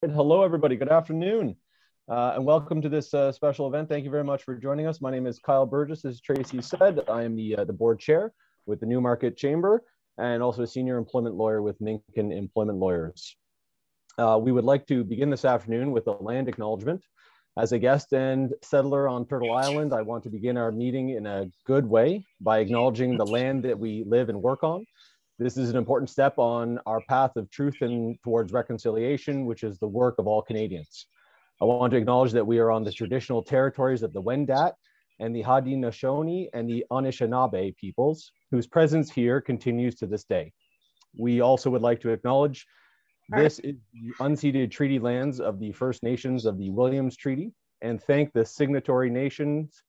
Hello, everybody. Good afternoon. Uh, and welcome to this uh, special event. Thank you very much for joining us. My name is Kyle Burgess. As Tracy said, I am the, uh, the board chair with the Newmarket Chamber and also a senior employment lawyer with Minken Employment Lawyers. Uh, we would like to begin this afternoon with a land acknowledgement. As a guest and settler on Turtle Island, I want to begin our meeting in a good way by acknowledging the land that we live and work on this is an important step on our path of truth and towards reconciliation, which is the work of all Canadians. I want to acknowledge that we are on the traditional territories of the Wendat and the Haudenosaunee and the Anishinaabe peoples, whose presence here continues to this day. We also would like to acknowledge this is the unceded treaty lands of the First Nations of the Williams Treaty and thank the signatory nations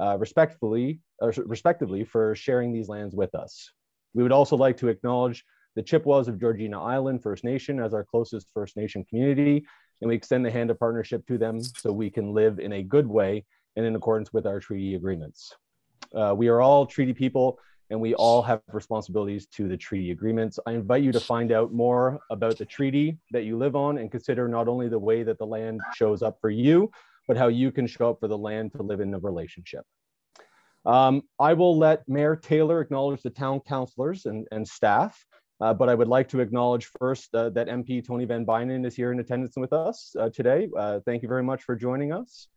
uh, respectfully, uh, respectively for sharing these lands with us. We would also like to acknowledge the Chippewas of Georgina Island First Nation as our closest First Nation community, and we extend the hand of partnership to them so we can live in a good way and in accordance with our treaty agreements. Uh, we are all treaty people and we all have responsibilities to the treaty agreements. I invite you to find out more about the treaty that you live on and consider not only the way that the land shows up for you, but how you can show up for the land to live in a relationship. Um, I will let Mayor Taylor acknowledge the town councilors and, and staff, uh, but I would like to acknowledge first uh, that MP Tony Van Bynen is here in attendance with us uh, today. Uh, thank you very much for joining us.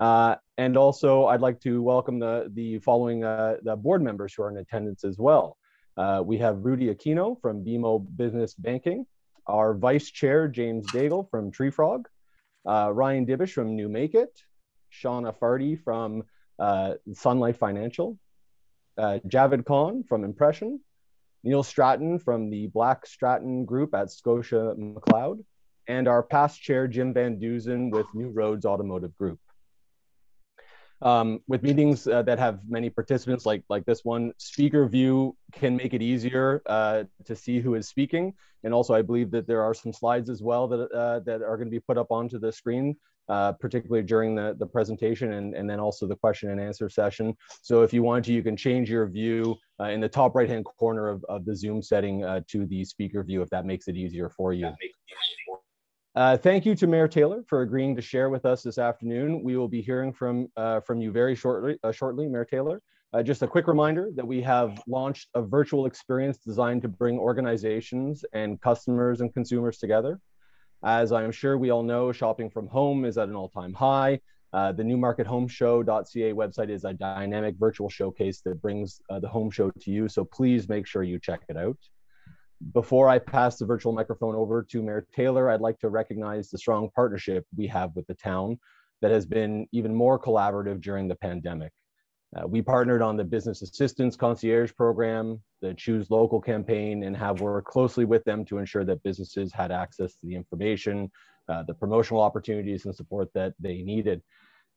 Uh, and also, I'd like to welcome the, the following uh, the board members who are in attendance as well. we have Rudy Aquino from BMO Business Banking, our Vice Chair, James Daigle from Tree Frog, Ryan Dibish from New Make It, Shauna Fardy from uh, Sun Life Financial, uh, Javed Khan from Impression, Neil Stratton from the Black Stratton Group at Scotia McLeod, and our past chair, Jim Van Duzen with New Roads Automotive Group. Um, with meetings uh, that have many participants like, like this one, speaker view can make it easier uh, to see who is speaking. And also I believe that there are some slides as well that, uh, that are gonna be put up onto the screen uh, particularly during the, the presentation and, and then also the question and answer session. So if you want to, you can change your view uh, in the top right-hand corner of, of the Zoom setting uh, to the speaker view if that makes it easier for you. Uh, thank you to Mayor Taylor for agreeing to share with us this afternoon. We will be hearing from, uh, from you very shortly, uh, shortly Mayor Taylor. just a quick reminder that we have launched a virtual experience designed to bring organizations and customers and consumers together. As I'm sure we all know, shopping from home is at an all time high. Uh, the newmarkethomeshow.ca website is a dynamic virtual showcase that brings uh, the home show to you. So please make sure you check it out. Before I pass the virtual microphone over to Mayor Taylor, I'd like to recognize the strong partnership we have with the town that has been even more collaborative during the pandemic. Uh, we partnered on the Business Assistance Concierge Program, the Choose Local campaign, and have worked closely with them to ensure that businesses had access to the information, uh, the promotional opportunities, and support that they needed.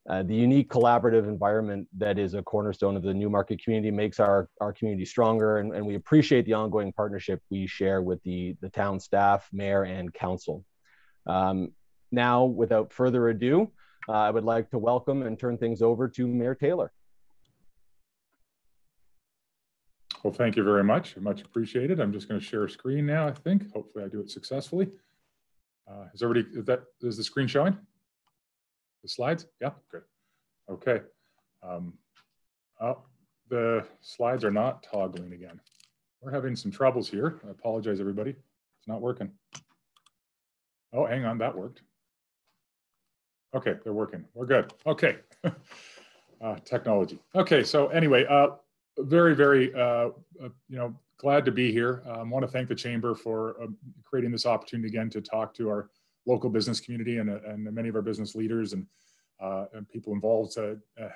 Uh, the unique collaborative environment that is a cornerstone of the Newmarket community makes our, our community stronger, and, and we appreciate the ongoing partnership we share with the, the town staff, mayor, and council. Um, now, without further ado, uh, I would like to welcome and turn things over to Mayor Taylor. Well, thank you very much. Much appreciated. I'm just going to share a screen now, I think. Hopefully I do it successfully. Uh, is everybody, is that, is the screen showing? The slides? Yeah, good. Okay. Um, oh, the slides are not toggling again. We're having some troubles here. I apologize, everybody. It's not working. Oh, hang on, that worked. Okay, they're working. We're good. Okay. uh, technology. Okay, so anyway, uh, very, very, uh, uh, you know, glad to be here. I um, want to thank the Chamber for uh, creating this opportunity again to talk to our local business community and, uh, and many of our business leaders and, uh, and people involved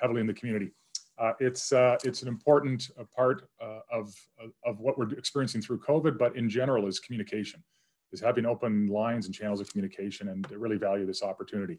heavily in the community. it's, it's an important part of, of what we're experiencing through COVID, but in general is communication, is having open lines and channels of communication and really value this opportunity.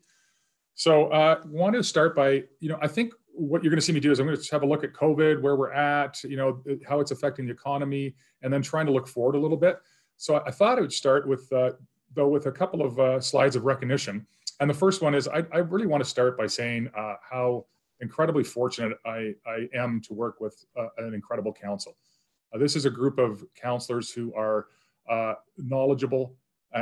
So I uh, want to start by, you know, I think what you're going to see me do is I'm going to have a look at COVID, where we're at, you know, how it's affecting the economy, and then trying to look forward a little bit. So I thought I would start with, uh, though, with a couple of uh, slides of recognition. And the first one is I, I really want to start by saying uh, how incredibly fortunate I, I am to work with uh, an incredible council. Uh, this is a group of counselors who are uh, knowledgeable,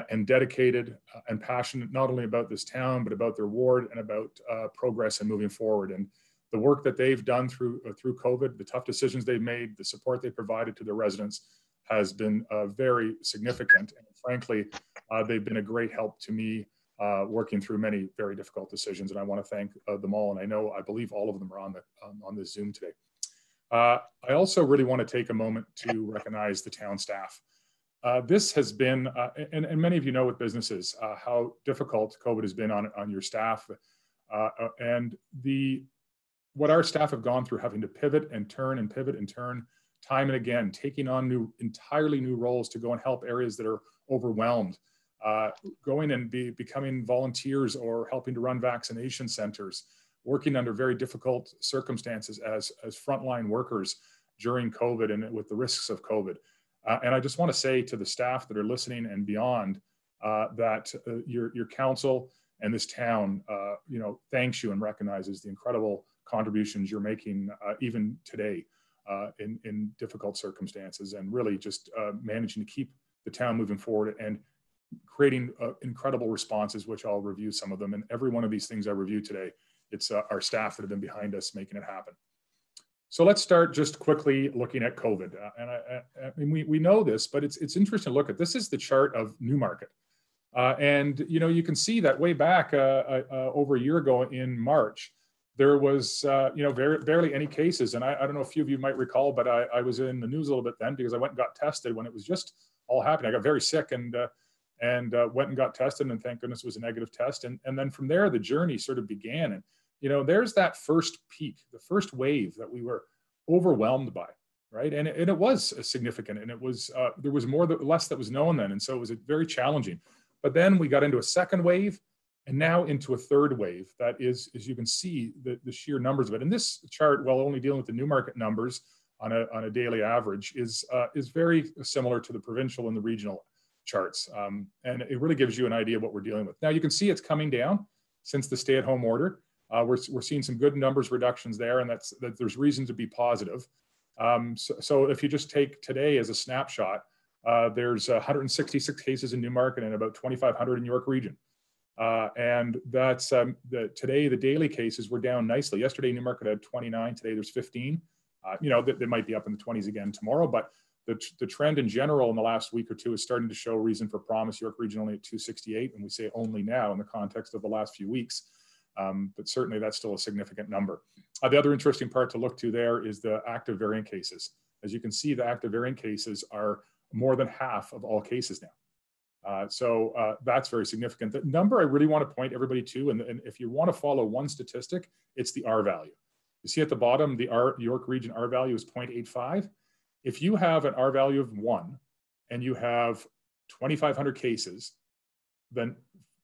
and dedicated and passionate not only about this town, but about their ward and about progress and moving forward. And the work that they've done through, uh, through COVID, the tough decisions they've made, the support they provided to their residents has been uh, very significant. And frankly, they've been a great help to me working through many very difficult decisions. And I want to thank them all. And I know, I believe all of them are on, the, um, on this Zoom today. I also really want to take a moment to recognize the town staff. Uh, this has been, uh, and, and, many of you know with businesses, uh, how difficult COVID has been on, on your staff. Uh, uh, and the what our staff have gone through having to pivot and turn and pivot and turn time and again, taking on new, entirely new roles to go and help areas that are overwhelmed, uh, going and be, becoming volunteers or helping to run vaccination centers, working under very difficult circumstances as, as frontline workers during COVID and with the risks of COVID. Uh, and I just want to say to the staff that are listening and beyond uh, that uh, your, your council and this town, uh, you know, thanks you and recognizes the incredible contributions you're making uh, even today uh, in, in difficult circumstances and really just managing to keep the town moving forward and creating incredible responses, which I'll review some of them. And every one of these things I review today, it's our staff that have been behind us making it happen. So let's start just quickly looking at COVID. Uh, and I, I, mean, we, we know this, but it's, it's interesting to look at. This is the chart of Newmarket. Uh, and, you know, you can see that way back uh, uh, uh over a year ago in March, there was, uh, you know, very, barely any cases. And I, I, don't know if a few of you might recall, but I, I, was in the news a little bit then because I went and got tested when it was just all happening. I got very sick and, and went and got tested and thank goodness it was a negative test. And, and then from there, the journey sort of began. And you know, there's that first peak, the first wave that we were overwhelmed by, right? And, and it was significant, and it was uh, there was more that less that was known then, and so it was very challenging. But then we got into a second wave, and now into a third wave. That is, as you can see, the, the sheer numbers of it. And this chart, while only dealing with the Newmarket numbers on a, on a daily average, is uh, is very similar to the provincial and the regional charts, um, and it really gives you an idea of what we're dealing with. Now you can see it's coming down since the stay-at-home order. Uh, we're, we're seeing some good numbers reductions there, and that's that there's reason to be positive. Um, so, so, if you just take today as a snapshot, uh, there's 166 cases in Newmarket and about 2,500 in York Region. Uh, and that's um, the, today the daily cases were down nicely. Yesterday Newmarket had 29. Today there's 15. Uh, you know they, they, might be up in the 20s again tomorrow, but the, the trend in general in the last week or two is starting to show reason for promise. York Region only at 268, and we say only now in the context of the last few weeks. Um, but certainly that's still a significant number. Uh, the other interesting part to look to there is the active variant cases. As you can see, the active variant cases are more than half of all cases now. Uh, so uh, that's very significant. The number I really want to point everybody to, and, and, if you want to follow one statistic, it's the R value. You see at the bottom, the R, York region R value is 0.85. If you have an R value of one and you have 2,500 cases, then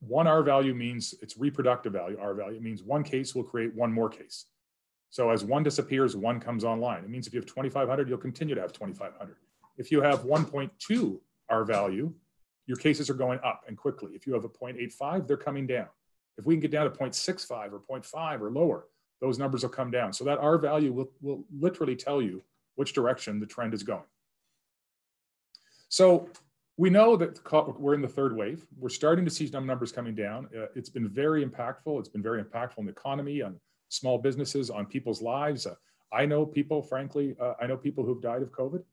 one R value means it's reproductive value, R value. means one case will create one more case. So as one disappears, one comes online. It means if you have 2,500, you'll continue to have 2,500. If you have 1.2 R value, your cases are going up and quickly. If you have a 0.85, they're coming down. If we can get down to 0.65 or 0.5 or lower, those numbers will come down. So that R value will, will literally tell you which direction the trend is going. So we know that we're in the third wave. We're starting to see some numbers coming down. Uh, it's been very impactful. It's been very impactful in the economy, on small businesses, on people's lives. Uh, I know people, frankly, uh, I know people who've died of COVID,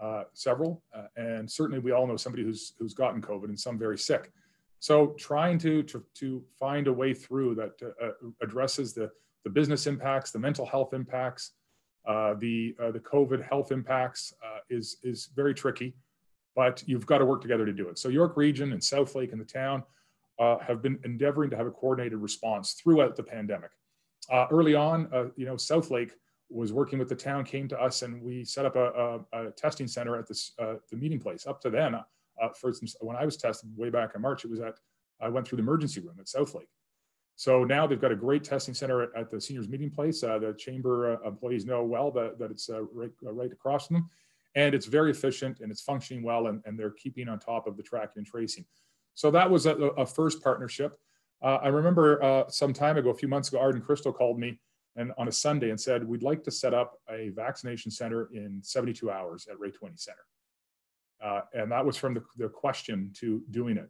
uh, several, uh, and certainly we all know somebody who's who's gotten COVID and some very sick. So trying to to, to find a way through that uh, addresses the the business impacts, the mental health impacts, the the COVID health impacts is is very tricky but you've got to work together to do it. So York Region and Southlake and the town uh, have been endeavoring to have a coordinated response throughout the pandemic. Uh, early on, uh, you know, Southlake was working with the town, came to us, and we set up a, a, a testing center at this uh, the meeting place. Up to then, uh, for instance, when I was tested way back in March, it was at I went through the emergency room at Southlake. So now they've got a great testing center at, at the seniors meeting place. Uh, the chamber employees know well that, that it's right, right across from them and it's very efficient and it's functioning well and, and they're keeping on top of the tracking and tracing. So that was a, a first partnership. Uh, I remember uh, some time ago, a few months ago, Arden Krystal called me and on a Sunday and said, we'd like to set up a vaccination center in 72 hours at Ray Twinney Center. Uh, and that was from the, the question to doing it.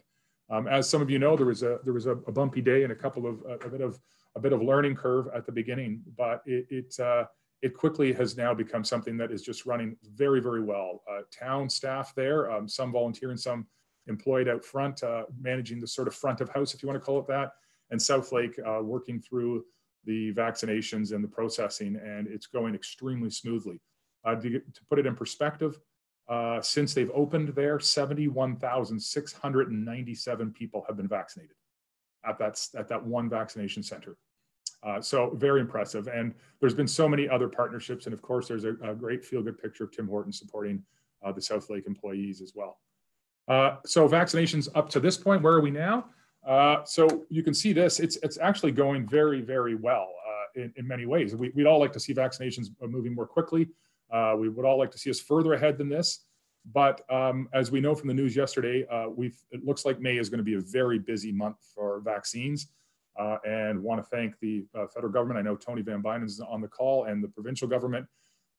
Um, as some of you know, there was a there was a, a bumpy day and a couple of a, a, bit of a bit of learning curve at the beginning, but it it, uh, it quickly has now become something that is just running very very well. Uh, town staff there, um, some volunteering, some employed out front, uh, managing the sort of front of house, if you want to call it that, and Southlake uh, working through the vaccinations and the processing, and it's going extremely smoothly. Uh, to, to, put it in perspective, uh, since they've opened there, 71,697 people have been vaccinated at that, at that one vaccination center. Uh, so very impressive. And there's been so many other partnerships. And of course, there's a, a great feel good picture of Tim Horton supporting uh, the Southlake employees as well. Uh, so vaccinations up to this point, where are we now? Uh, so you can see this, it's, it's actually going very, very well uh, in, in many ways. We, would all like to see vaccinations moving more quickly. Uh, we would all like to see us further ahead than this. But um, as we know from the news yesterday, uh, we it looks like May is going to be a very busy month for vaccines. Uh, and want to thank the uh, federal government. I know Tony Van Bynen is on the call, and the provincial government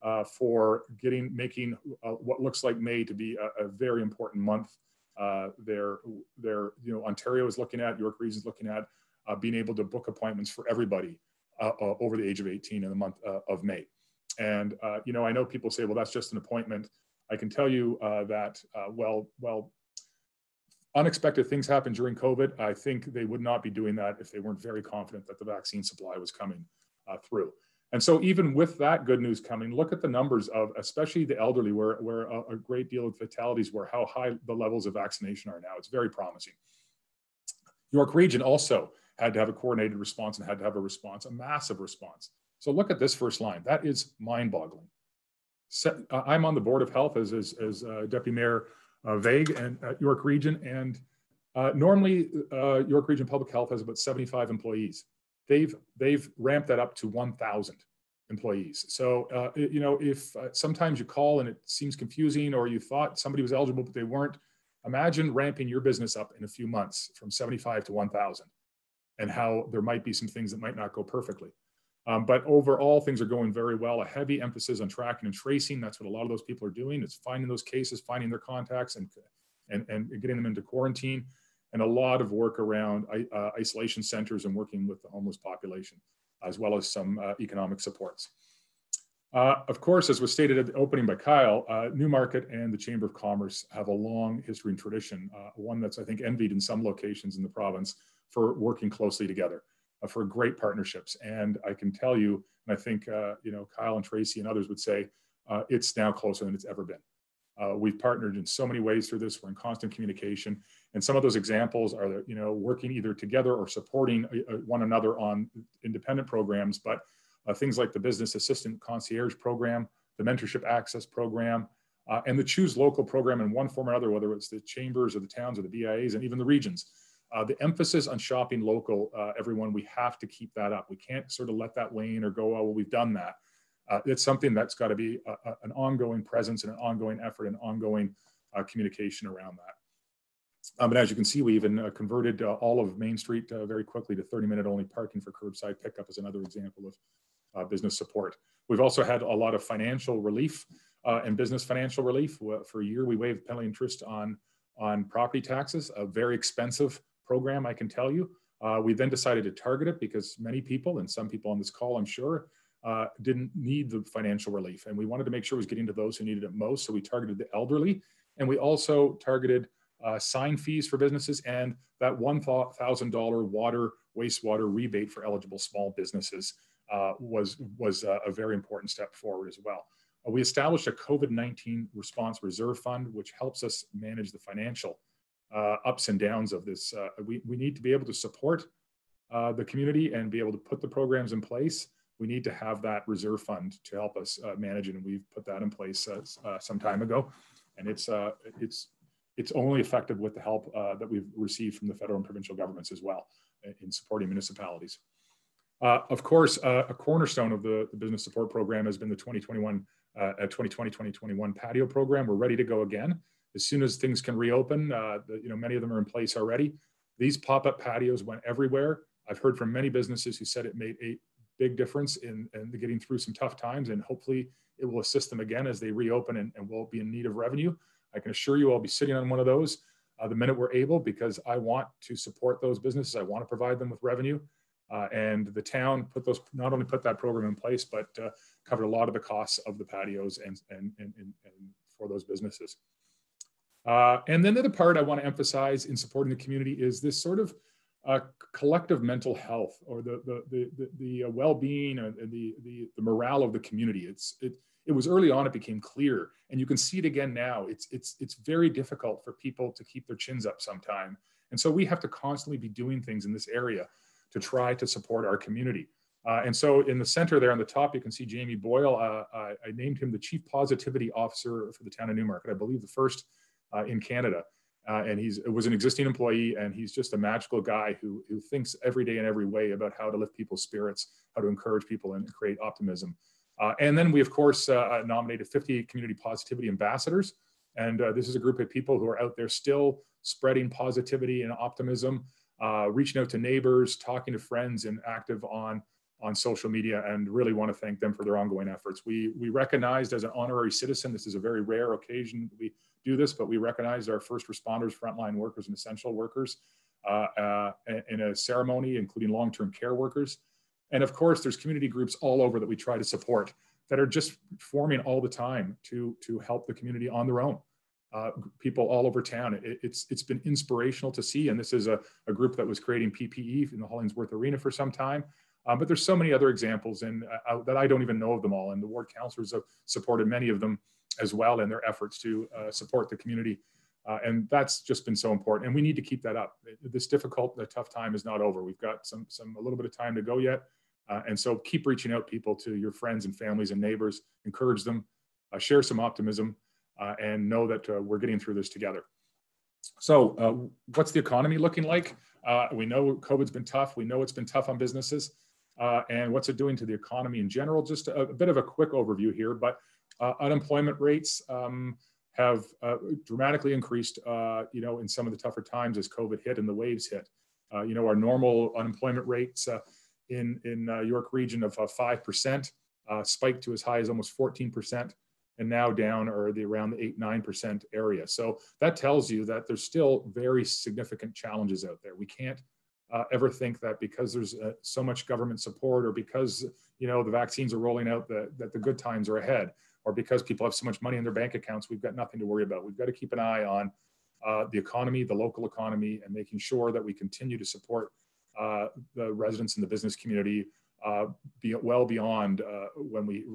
uh, for getting making uh, what looks like May to be a, a very important month. Uh, they're, they're, you know, Ontario is looking at, York Region is looking at uh, being able to book appointments for everybody uh, over the age of 18 in the month of May. And, uh, you know, I know people say, well, that's just an appointment. I can tell you uh, that, uh, well, well, unexpected things happen during COVID. I think they would not be doing that if they weren't very confident that the vaccine supply was coming uh, through. And so even with that good news coming, look at the numbers of, especially the elderly, where, where a, a great deal of fatalities were, how high the levels of vaccination are now. It's very promising. York Region also had to have a coordinated response and had to have a response, a massive response. So look at this first line. That is mind-boggling. Uh, I'm on the board of health as as, as uh, Deputy Mayor uh, Vegh and at York Region, and uh, normally uh, York Region Public Health has about 75 employees. They've they've ramped that up to 1,000 employees. So uh, you know if sometimes you call and it seems confusing, or you thought somebody was eligible but they weren't, imagine ramping your business up in a few months from 75 to 1,000, and how there might be some things that might not go perfectly. Um, but overall, things are going very well. A heavy emphasis on tracking and tracing. That's what a lot of those people are doing. It's finding those cases, finding their contacts, and and, and getting them into quarantine. And a lot of work around uh, isolation centers and working with the homeless population, as well as some uh, economic supports. Uh, of course, as was stated at the opening by Kyle, uh, Newmarket and the Chamber of Commerce have a long history and tradition, uh, one that's, I think, envied in some locations in the province for working closely together. Uh, for great partnerships. And I can tell you, and I think uh, you know Kyle and Tracy and others would say, uh, it's now closer than it's ever been. Uh, we've partnered in so many ways through this. We're in constant communication, and some of those examples are, you know, working either together or supporting uh, one another on independent programs. But uh, things like the Business Assistant Concierge Program, the Mentorship Access Program, and the Choose Local program in one form or another, whether it's the chambers or the towns or the BIAs and even the regions. Uh, the emphasis on shopping local, uh, everyone, we have to keep that up. We can't sort of let that wane or go, oh, well, we've done that. Uh, it's something that's got to be a, a, an ongoing presence and an ongoing effort and ongoing uh, communication around that. Um, and as you can see, we even uh, converted uh, all of Main Street very quickly to 30 minute only parking for curbside pickup as another example of business support. We've also had a lot of financial relief and business financial relief. For a year, we waived penalty interest on on property taxes, a very expensive program, I can tell you. Uh, we then decided to target it because many people, and some people on this call, I'm sure, uh, didn't need the financial relief. And we wanted to make sure it was getting to those who needed it most. So we targeted the elderly. And we also targeted uh, sign fees for businesses and that $1,000 water, wastewater rebate for eligible small businesses uh, was, was a very important step forward as well. Uh, we established a COVID 19 response reserve fund, which helps us manage the financial uh, ups and downs of this. Uh, we, we need to be able to support uh, the community and be able to put the programs in place. We need to have that reserve fund to help us uh, manage it, and we've put that in place uh, uh, some time ago. And it's it's it's only effective with the help uh, that we've received from the federal and provincial governments as well in supporting municipalities. Uh, of course, uh, a cornerstone of the, the, business support program has been the 2021 2020-2021 patio program. We're ready to go again as soon as things can reopen, uh, the, you know, many of them are in place already. These pop-up patios went everywhere. I've heard from many businesses who said it made a big difference in, in getting through some tough times, and hopefully it will assist them again as they reopen and, and will be in need of revenue. I can assure you I'll be sitting on one of those uh, the minute we're able because I want to support those businesses. I want to provide them with revenue. Uh, and the town put those not only put that program in place, but uh, covered a lot of the costs of the patios and, and, and, and for those businesses. Uh, and then the other part I want to emphasize in supporting the community is this sort of uh, collective mental health or the the the, the, the uh, well-being and the, the the morale of the community. It's it it was early on it became clear, and you can see it again now. It's it's it's very difficult for people to keep their chins up sometime, and so we have to constantly be doing things in this area to try to support our community. Uh, and so in the center there on the top, you can see Jamie Boyle. Uh, I, I, named him the Chief Positivity Officer for the town of Newmarket, I believe the first uh, in Canada. Uh, and he's was an existing employee, and he's just a magical guy who, who thinks every day in every way about how to lift people's spirits, how to encourage people and create optimism. Uh, and then we, of course, uh, nominated 50 community positivity ambassadors. And this is a group of people who are out there still spreading positivity and optimism uh, reaching out to neighbors, talking to friends, and active on on social media and really want to thank them for their ongoing efforts. We, we recognized as an honorary citizen, this is a very rare occasion we do this, but we recognized our first responders, frontline workers, and essential workers uh, uh, in a ceremony, including long-term care workers. And of course, there's community groups all over that we try to support that are just forming all the time to, to help the community on their own uh, people all over town. It, it's it's been inspirational to see, and this is a, a group that was creating PPE in the Hollingsworth Arena for some time. Um, but there's so many other examples, and uh, that I don't even know of them all. And the ward councilors have supported many of them as well in their efforts to uh, support the community. Uh, and that's just been so important, and we need to keep that up. This difficult, the tough time is not over. We've got some some a little bit of time to go yet, uh, and so keep reaching out people to your friends and families and neighbors. Encourage them, share some optimism and know that we're getting through this together. So uh, what's the economy looking like? Uh, we know COVID's been tough. We know it's been tough on businesses. Uh, and what's it doing to the economy in general? Just a, a bit of a quick overview here, but Uh, unemployment rates um, have uh, dramatically increased, uh, you know, in some of the tougher times as COVID hit and the waves hit. you know, our normal unemployment rates in, in York region of 5% spiked to as high as almost 14% and now down or the around the eight nine percent area. So that tells you that there's still very significant challenges out there. We can't uh, ever think that because there's uh, so much government support or because you know the vaccines are rolling out that, that the good times are ahead or because people have so much money in their bank accounts we've got nothing to worry about we've got to keep an eye on uh, the economy the local economy and making sure that we continue to support uh, the residents in the business community uh, be well beyond uh, when we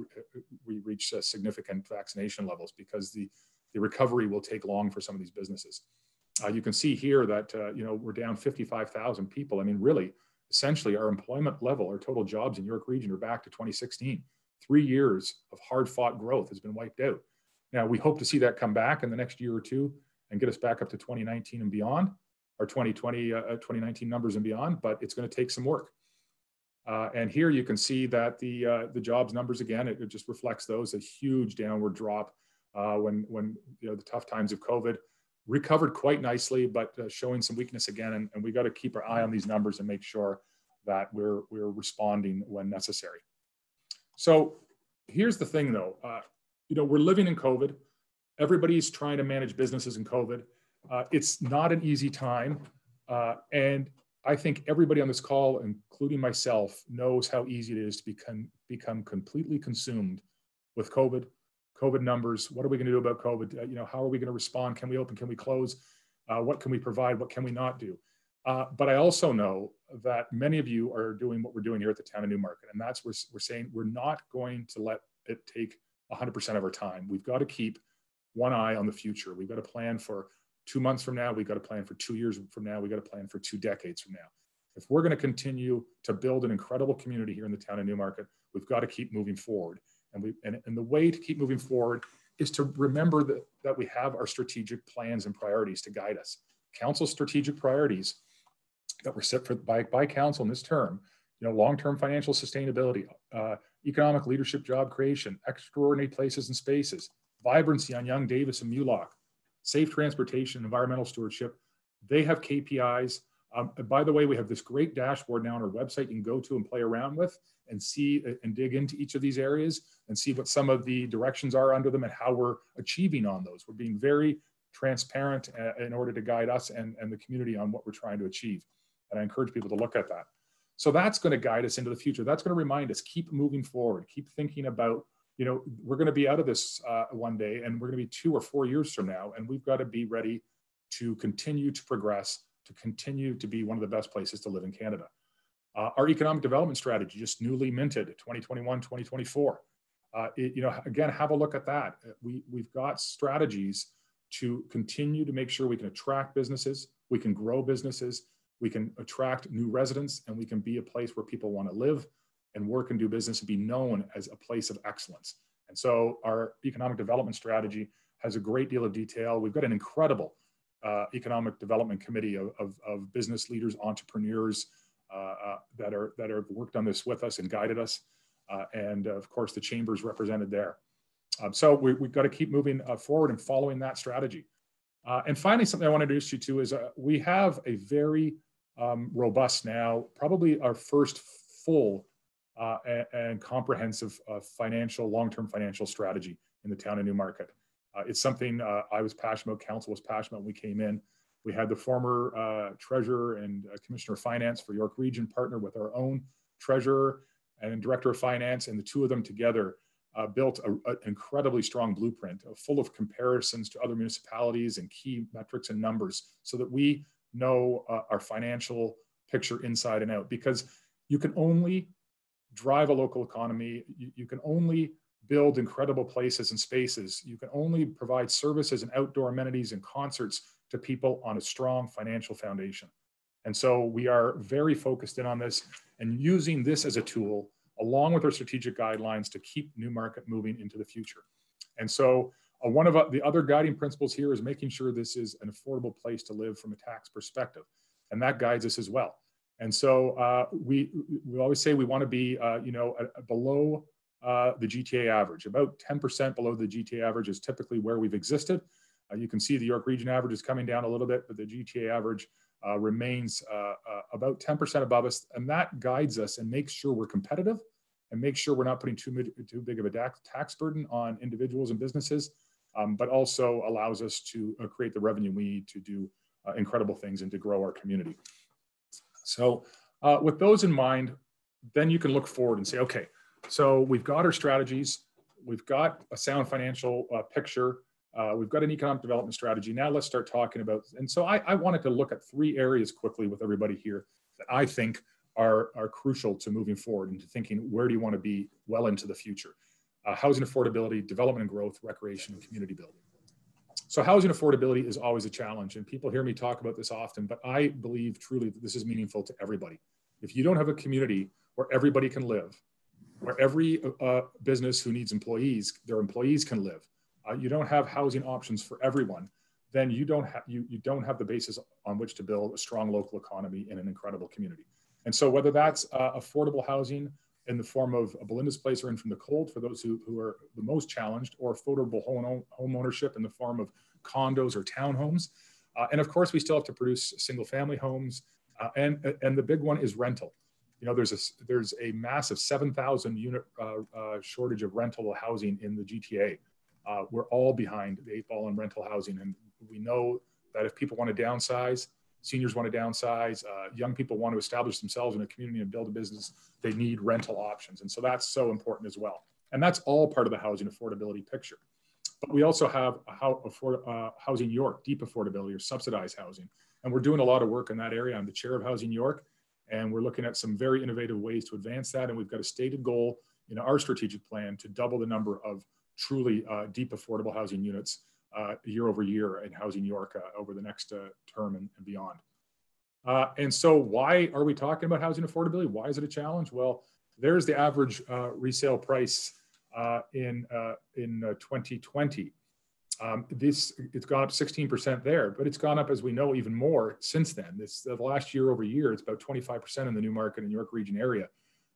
we reach uh, significant vaccination levels because the the recovery will take long for some of these businesses. Uh, you can see here that you know we're down 55,000 people. I mean, really, essentially, our employment level, our total jobs in York Region are back to 2016. Three years of hard-fought growth has been wiped out. Now we hope to see that come back in the next year or two and get us back up to 2019 and beyond, our 2020 uh, 2019 numbers and beyond. But it's going to take some work. Uh, and here you can see that the uh, the jobs numbers again, it, it, just reflects those a huge downward drop uh, when when you know the tough times of COVID recovered quite nicely, but uh, showing some weakness again. And, and we got to keep our eye on these numbers and make sure that we're we're responding when necessary. So here's the thing, though. Uh, you know, we're living in COVID. Everybody's trying to manage businesses in COVID. Uh, it's not an easy time, and I think everybody on this call, including myself, knows how easy it is to become become completely consumed with COVID, COVID numbers. What are we going to do about COVID? Uh, you know, how are we going to respond? Can we open? Can we close? Uh, what can we provide? What can we not do? Uh, but I also know that many of you are doing what we're doing here at the town of Newmarket, and that's we're we're saying we're not going to let it take 100% of our time. We've got to keep one eye on the future. We've got to plan for two months from now, We've got to plan for two years from now, We've got to plan for two decades from now. If we're going to continue to build an incredible community here in the town of Newmarket, we've got to keep moving forward. And, we, and, and the way to keep moving forward is to remember that, that we have our strategic plans and priorities to guide us. Council strategic priorities that were set for by, by council in this term, you know, long-term financial sustainability, uh, economic leadership job creation, extraordinary places and spaces, vibrancy on Yonge, Davis and Mulock, safe transportation, environmental stewardship. They have KPIs. Um, by the way, we have this great dashboard now on our website you can go to and play around with and see and dig into each of these areas and see what some of the directions are under them and how we're achieving on those. We're being very transparent uh, in order to guide us and, and the community on what we're trying to achieve. And I encourage people to look at that. So that's going to guide us into the future. That's going to remind us, keep moving forward, keep thinking about, you know, we're going to be out of this uh, one day and we're going to be two or four years from now. And we've got to be ready to continue to progress, to continue to be one of the best places to live in Canada. Uh, our economic development strategy, just newly minted 2021, 2024. Uh, it, you know, again, have a look at that. We, we've got strategies to continue to make sure we can attract businesses, we can grow businesses, we can attract new residents, and we can be a place where people want to live and work and do business and be known as a place of excellence. And so our economic development strategy has a great deal of detail. We've got an incredible uh, economic development committee of, of, of business leaders, entrepreneurs uh, uh, that are that have worked on this with us and guided us, uh, and of course the chambers represented there. Um, so we, have got to keep moving uh, forward and following that strategy. Uh, and finally, something I want to introduce you to is uh, we have a very um, robust now, probably our first full uh, and, and, comprehensive uh, financial, long-term financial strategy in the town of Newmarket. Uh, it's something I was passionate about, council was passionate when we came in. We had the former treasurer and commissioner of finance for York Region partner with our own treasurer and director of finance, and the two of them together uh, built an incredibly strong blueprint uh, full of comparisons to other municipalities and key metrics and numbers so that we know uh, our financial picture inside and out. Because you can only drive a local economy you, you can only build incredible places and spaces you can only provide services and outdoor amenities and concerts to people on a strong financial foundation. And so we are very focused in on this and using this as a tool along with our strategic guidelines to keep Newmarket moving into the future. And so uh, one of uh, the other guiding principles here is making sure this is an affordable place to live from a tax perspective. And that guides us as well. And so uh, we, we always say we want to be, uh, you know, a below uh, the GTA average. About 10% below the GTA average is typically where we've existed. Uh, you can see the York Region average is coming down a little bit, but the GTA average uh, remains uh, uh, about 10% above us. And that guides us and makes sure we're competitive and make sure we're not putting too, too big of a tax burden on individuals and businesses, um, but also allows us to uh, create the revenue we need to do uh, incredible things and to grow our community. So uh, with those in mind, then you can look forward and say, okay, so we've got our strategies, we've got a sound financial picture, uh, we've got an economic development strategy. Now let's start talking about, and so I, I, wanted to look at three areas quickly with everybody here that I think are, are crucial to moving forward and to thinking where do you want to be well into the future. Uh, housing affordability, development and growth, recreation and community building. So housing affordability is always a challenge and people hear me talk about this often, but I believe truly that this is meaningful to everybody. If you don't have a community where everybody can live, where every uh, business who needs employees, their employees can live, uh, you don't have housing options for everyone, then you don't have you, you don't have the basis on which to build a strong local economy in an incredible community. And so whether that's uh, affordable housing in the form of a Belinda's Place or in from the cold for those who, who are the most challenged, or affordable home, home ownership in the form of condos or townhomes. Uh, and of course, we still have to produce single family homes. Uh, and, and the big one is rental. You know, there's a, there's a massive 7,000 unit uh, uh, shortage of rental housing in the GTA uh, we're all behind the eight ball in rental housing. And we know that if people want to downsize, seniors want to downsize, uh, young people want to establish themselves in a community and build a business, they need rental options. And so that's so important as well. And that's all part of the housing affordability picture. But we also have how, afford, uh, Housing York, deep affordability or subsidized housing. And we're doing a lot of work in that area. I'm the chair of Housing York, and we're looking at some very innovative ways to advance that. And we've got a stated goal in our strategic plan to double the number of truly uh, deep affordable housing units uh, year over year in Housing York uh, over the next term and, and beyond. And so why are we talking about housing affordability? Why is it a challenge? Well, there's the average resale price in, in 2020. Um, this it's gone up 16% there, but it's gone up as we know even more since then. This the last year over year, it's about 25% in the Newmarket and York region area.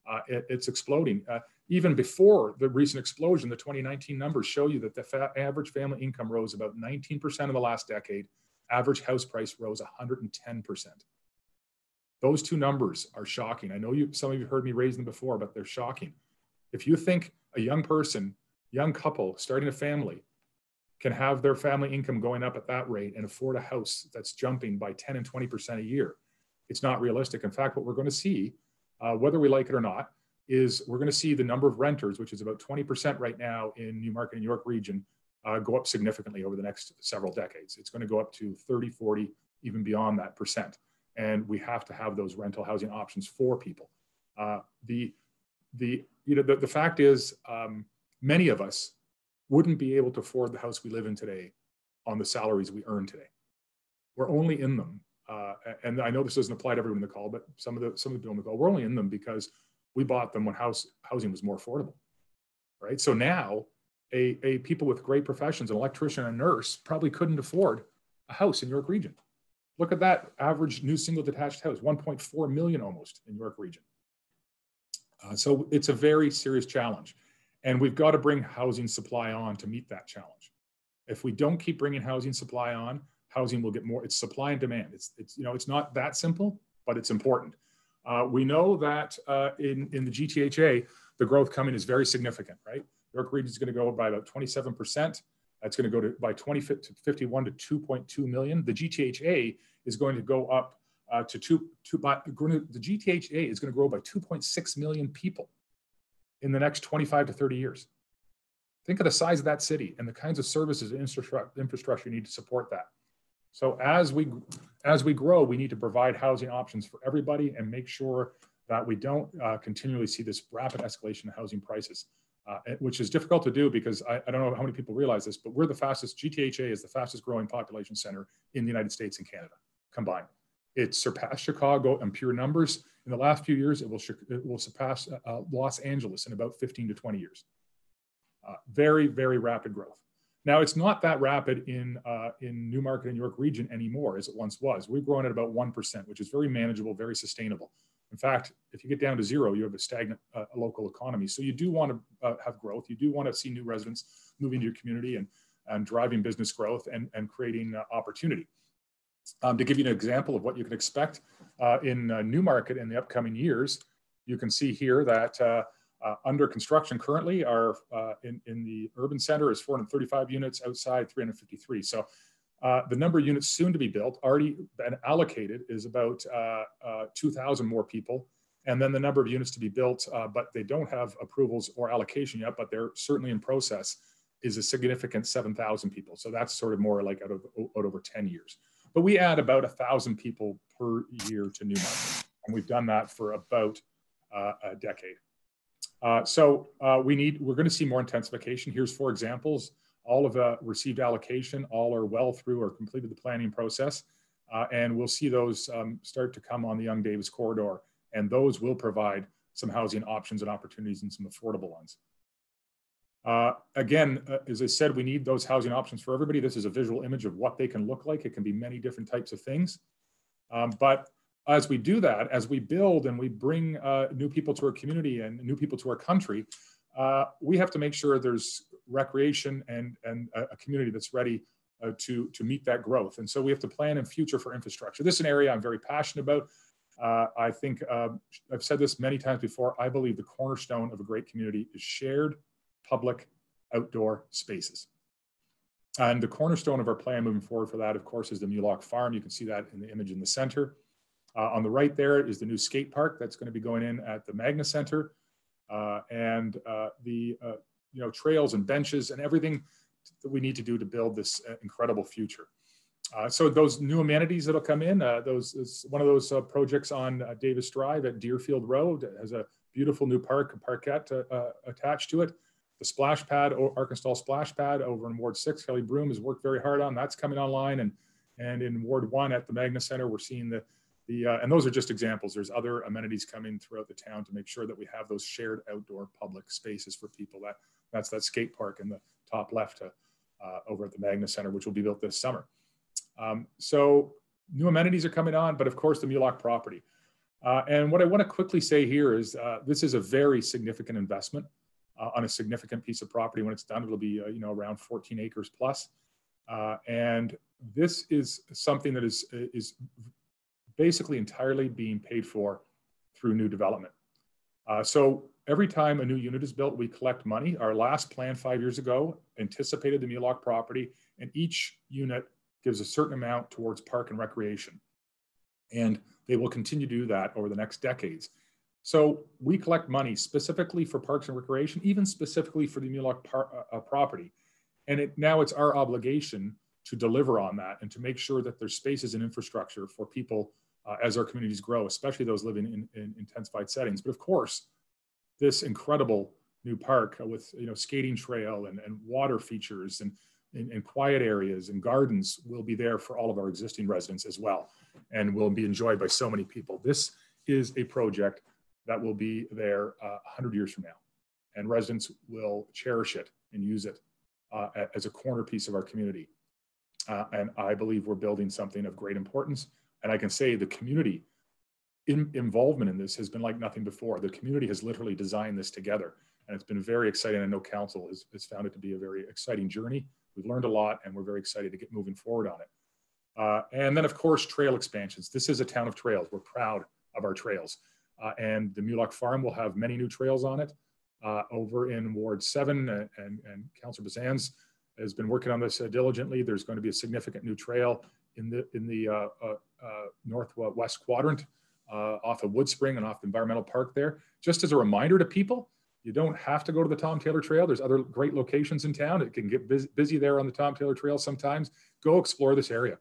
Uh, it, it's exploding. Uh, even before the recent explosion, the 2019 numbers show you that the fa average family income rose about 19% in the last decade. Average house price rose 110%. Those two numbers are shocking. I know you, some of you heard me raise them before, but they're shocking. If you think a young person, young couple starting a family can have their family income going up at that rate and afford a house that's jumping by 10 and 20% a year. It's not realistic. In fact, what we're going to see, uh, whether we like it or not, is we're going to see the number of renters, which is about 20% right now in Newmarket and York region, uh, go up significantly over the next several decades. It's going to go up to 30, 40, even beyond that percent. And we have to have those rental housing options for people. Uh, the, the, you know, the, the fact is, um, many of us wouldn't be able to afford the house we live in today on the salaries we earn today. We're only in them. Uh, and I know this doesn't apply to everyone in the call, but some of the some of the people on the call, we're only in them because we bought them when house housing was more affordable, right? So now, a, a people with great professions, an electrician, a nurse, probably couldn't afford a house in York Region. Look at that average new single detached house, 1.4 million almost in York Region. Uh, so it's a very serious challenge. And we've got to bring housing supply on to meet that challenge. If we don't keep bringing housing supply on, housing will get more. It's supply and demand. It's, it's you know, it's not that simple, but it's important. Uh, we know that uh, in, in the GTHA, the growth coming is very significant, right? York Region is going to go by about 27%. It's going to go to by 20 to 51 to 2.2 million. The GTHA is going to go up uh, to two, two by, the GTHA is going to grow by 2.6 million people in the next 25 to 30 years. Think of the size of that city and the kinds of services and infrastructure you need to support that. So as we as we grow, we need to provide housing options for everybody and make sure that we don't uh, continually see this rapid escalation in housing prices, uh, which is difficult to do because I, I, don't know how many people realize this, but we're the fastest, GTHA is the fastest growing population center in the United States and Canada combined. It surpassed Chicago in pure numbers. In the last few years, it will, it will surpass uh, uh, Los Angeles in about 15 to 20 years. Uh, very, very rapid growth. Now, it's not that rapid in, uh, in Newmarket and York region anymore as it once was. We've grown at about 1%, which is very manageable, very sustainable. In fact, if you get down to zero, you have a stagnant uh, local economy. So you do want to uh, have growth. You do want to see new residents moving to your community and, and driving business growth and, and creating uh, opportunity. Um, to give you an example of what you can expect uh, in uh, Newmarket in the upcoming years, you can see here that uh, under construction currently are uh, in, in the urban center is 435 units, outside 353. So uh, the number of units soon to be built, already been allocated, is about uh, uh, 2,000 more people. And then the number of units to be built, uh, but they don't have approvals or allocation yet, but they're certainly in process, is a significant 7,000 people. So that's sort of more like out, of, out over 10 years. But we add about 1,000 people per year to Newmarket. And we've done that for about a decade. Uh, so uh, we need, we're going to see more intensification. Here's four examples. All of the received allocation, all are well through or completed the planning process. Uh, and we'll see those um, start to come on the Yonge Davis corridor. And those will provide some housing options and opportunities and some affordable ones. Uh, again, uh, as I said, we need those housing options for everybody. This is a visual image of what they can look like. It can be many different types of things. Um, but as we do that, as we build and we bring uh, new people to our community and new people to our country, uh, we have to make sure there's recreation and, and a, community that's ready uh, to, to meet that growth. And so we have to plan in future for infrastructure. This is an area I'm very passionate about. Uh, I think um, I've said this many times before. I believe the cornerstone of a great community is shared public outdoor spaces. And the cornerstone of our plan moving forward for that, of course, is the Mulock Farm. You can see that in the image in the center. Uh, on the right there is the new skate park that's going to be going in at the Magna Center. Uh, and uh, the uh, you know trails and benches and everything that we need to do to build this uh, incredible future. So those new amenities that'll come in, those is one of those projects on Davis Drive at Deerfield Road has a beautiful new park, a parkette attached to it. The splash pad, Arkansas splash pad over in Ward 6, Kelly Broome has worked very hard on. That's coming online. And, and in Ward 1 at the Magna Center, we're seeing the, the, uh, and those are just examples. There's other amenities coming throughout the town to make sure that we have those shared outdoor public spaces for people. That that's that skate park in the top left uh, uh, over at the Magna Center, which will be built this summer. Um, so new amenities are coming on, but of course the Mulock property. Uh, and what I want to quickly say here is uh, this is a very significant investment uh, on a significant piece of property. When it's done, it'll be you know around 14 acres plus. and this is something that is is basically entirely being paid for through new development. Uh, so every time a new unit is built, we collect money. Our last plan five years ago anticipated the Mulock property, and each unit gives a certain amount towards park and recreation. And they will continue to do that over the next decades. So we collect money specifically for parks and recreation, even specifically for the Mulock par- uh, uh, property. And it, now it's our obligation to deliver on that and to make sure that there's spaces and infrastructure for people uh, as our communities grow, especially those living in, in, intensified settings. But of course, this incredible new park with you know skating trail and, and water features and, and, and quiet areas and gardens will be there for all of our existing residents as well and will be enjoyed by so many people. This is a project that will be there uh, 100 years from now. And residents will cherish it and use it uh, as a corner piece of our community. Uh, and I believe we're building something of great importance. And I can say the community in, involvement in this has been like nothing before. The community has literally designed this together. And it's been very exciting. I know council has, has found it to be a very exciting journey. We've learned a lot and we're very excited to get moving forward on it. Uh, and then of course, trail expansions. This is a town of trails. We're proud of our trails. Uh, and the Mulock Farm will have many new trails on it. Uh, over in Ward 7, and, and, and Councillor Bisanz has been working on this uh, diligently. There's going to be a significant new trail in the, in the uh, uh, uh, northwest quadrant off of Woodspring and off the Environmental Park there. Just as a reminder to people, you don't have to go to the Tom Taylor Trail. There's other great locations in town. It can get busy, there on the Tom Taylor Trail sometimes. Go explore this area.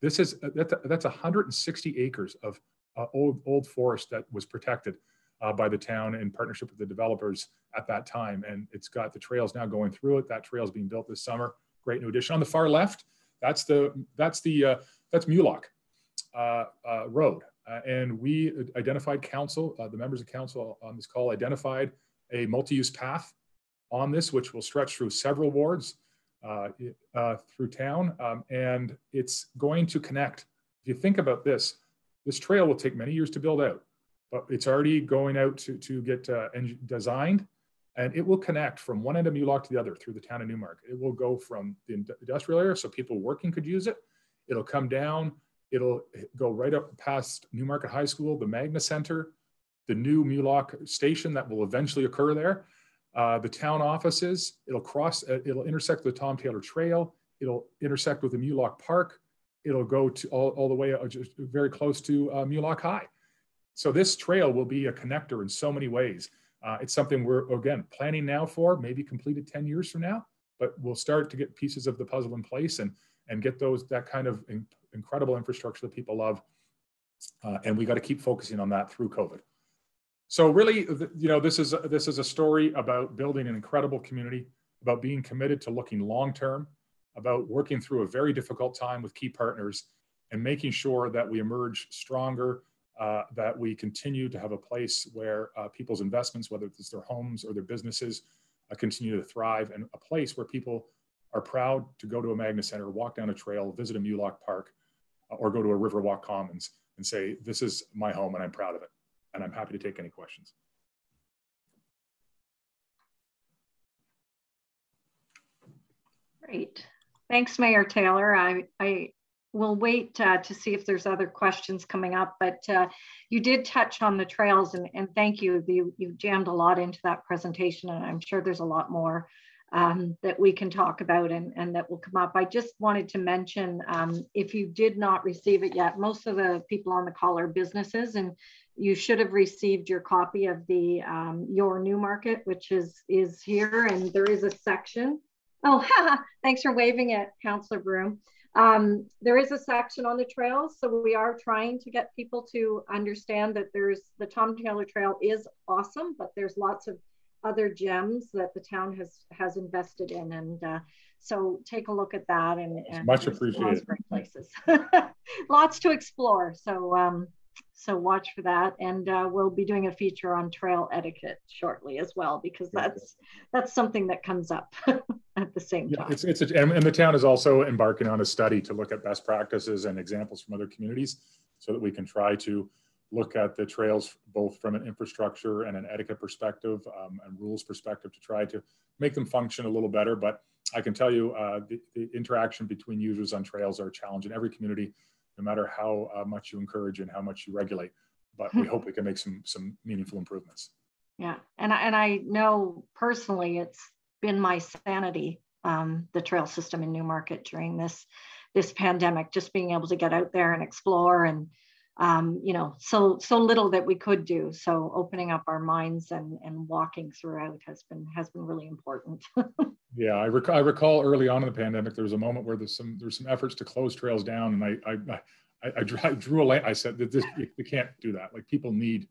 This is that's, that's 160 acres of uh, old old forest that was protected uh, by the town in partnership with the developers at that time. And it's got the trails now going through it. That trail is being built this summer. Great new addition. On the far left, that's the that's the uh, that's Mulock uh, uh, Road. Uh, and we identified council, the members of council on this call identified a multi-use path on this, which will stretch through several wards through town. Um, and it's going to connect. If you think about this, this trail will take many years to build out, but it's already going out to, to get uh, designed and it will connect from one end of Mulock to the other through the town of Newmark. It will go from the industrial area so people working could use it. It'll come down, it'll go right up past Newmarket High School, the Magna Center, the new Mulock station that will eventually occur there, uh, the town offices, it'll cross, uh, it'll intersect the Tom Taylor Trail, it'll intersect with the Mulock Park, it'll go to all, all the way uh, very close to uh, Mulock High. So this trail will be a connector in so many ways. Uh, it's something we're, again, planning now for, maybe completed 10 years from now, but we'll start to get pieces of the puzzle in place and, and get those, that kind of incredible infrastructure that people love. Uh, and we got to keep focusing on that through COVID. So really, you know, this is, this is a story about building an incredible community, about being committed to looking long-term, about working through a very difficult time with key partners and making sure that we emerge stronger, uh, that we continue to have a place where uh, people's investments, whether it's their homes or their businesses, uh, continue to thrive, and a place where people are proud to go to a Magna Center, walk down a trail, visit a Mulock Park, or go to a Riverwalk Commons and say, This is my home and I'm proud of it. And I'm happy to take any questions. Great. Thanks, Mayor Taylor. I, I will wait uh, to see if there's other questions coming up, but uh, you did touch on the trails and, and thank you. you. You jammed a lot into that presentation and I'm sure there's a lot more um, that we can talk about and, and that will come up. I just wanted to mention, um, if you did not receive it yet, most of the people on the call are businesses and you should have received your copy of the um, Your Newmarket, which is, is here and there is a section Oh, thanks for waving it, Councillor Broome. Um, there is a section on the trails, so we are trying to get people to understand that there's the Tom Taylor Trail is awesome, but there's lots of other gems that the town has has invested in, and uh, so take a look at that. And, and much appreciated. Great places, lots to explore. So um, so watch for that and uh, we'll be doing a feature on trail etiquette shortly as well because that's that's something that comes up at the same time it's, it's a, and, and, the town is also embarking on a study to look at best practices and examples from other communities so that we can try to look at the trails both from an infrastructure and an etiquette perspective um, and rules perspective to try to make them function a little better but i can tell you uh, the, the interaction between users on trails are a challenge in every community no matter how uh, much you encourage and how much you regulate. But we hope we can make some some meaningful improvements. Yeah, and I, and I know personally it's been my sanity, um, the trail system in Newmarket during this this pandemic, just being able to get out there and explore and um, you know, so so little that we could do. So opening up our minds and and walking throughout has been has been really important. yeah, I, rec- I recall early on in the pandemic, there was a moment where there's some there's some efforts to close trails down, and I I I, I, drew, I drew a line. I said that this you can't do that. Like people need,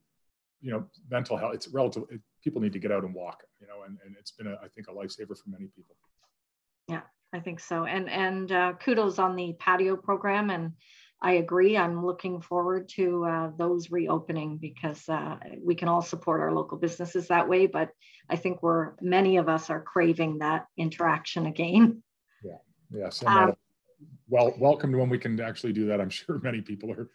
you know, mental health. It's relative. It, people need to get out and walk. You know, and and it's been a, I think a lifesaver for many people. Yeah, I think so. And and uh, kudos on the patio program and I agree. I'm looking forward to uh, those reopening because uh, we can all support our local businesses that way. But I think we're many of us are craving that interaction again. Yeah. Yes. Um, well, welcome to when we can actually do that. I'm sure many people are,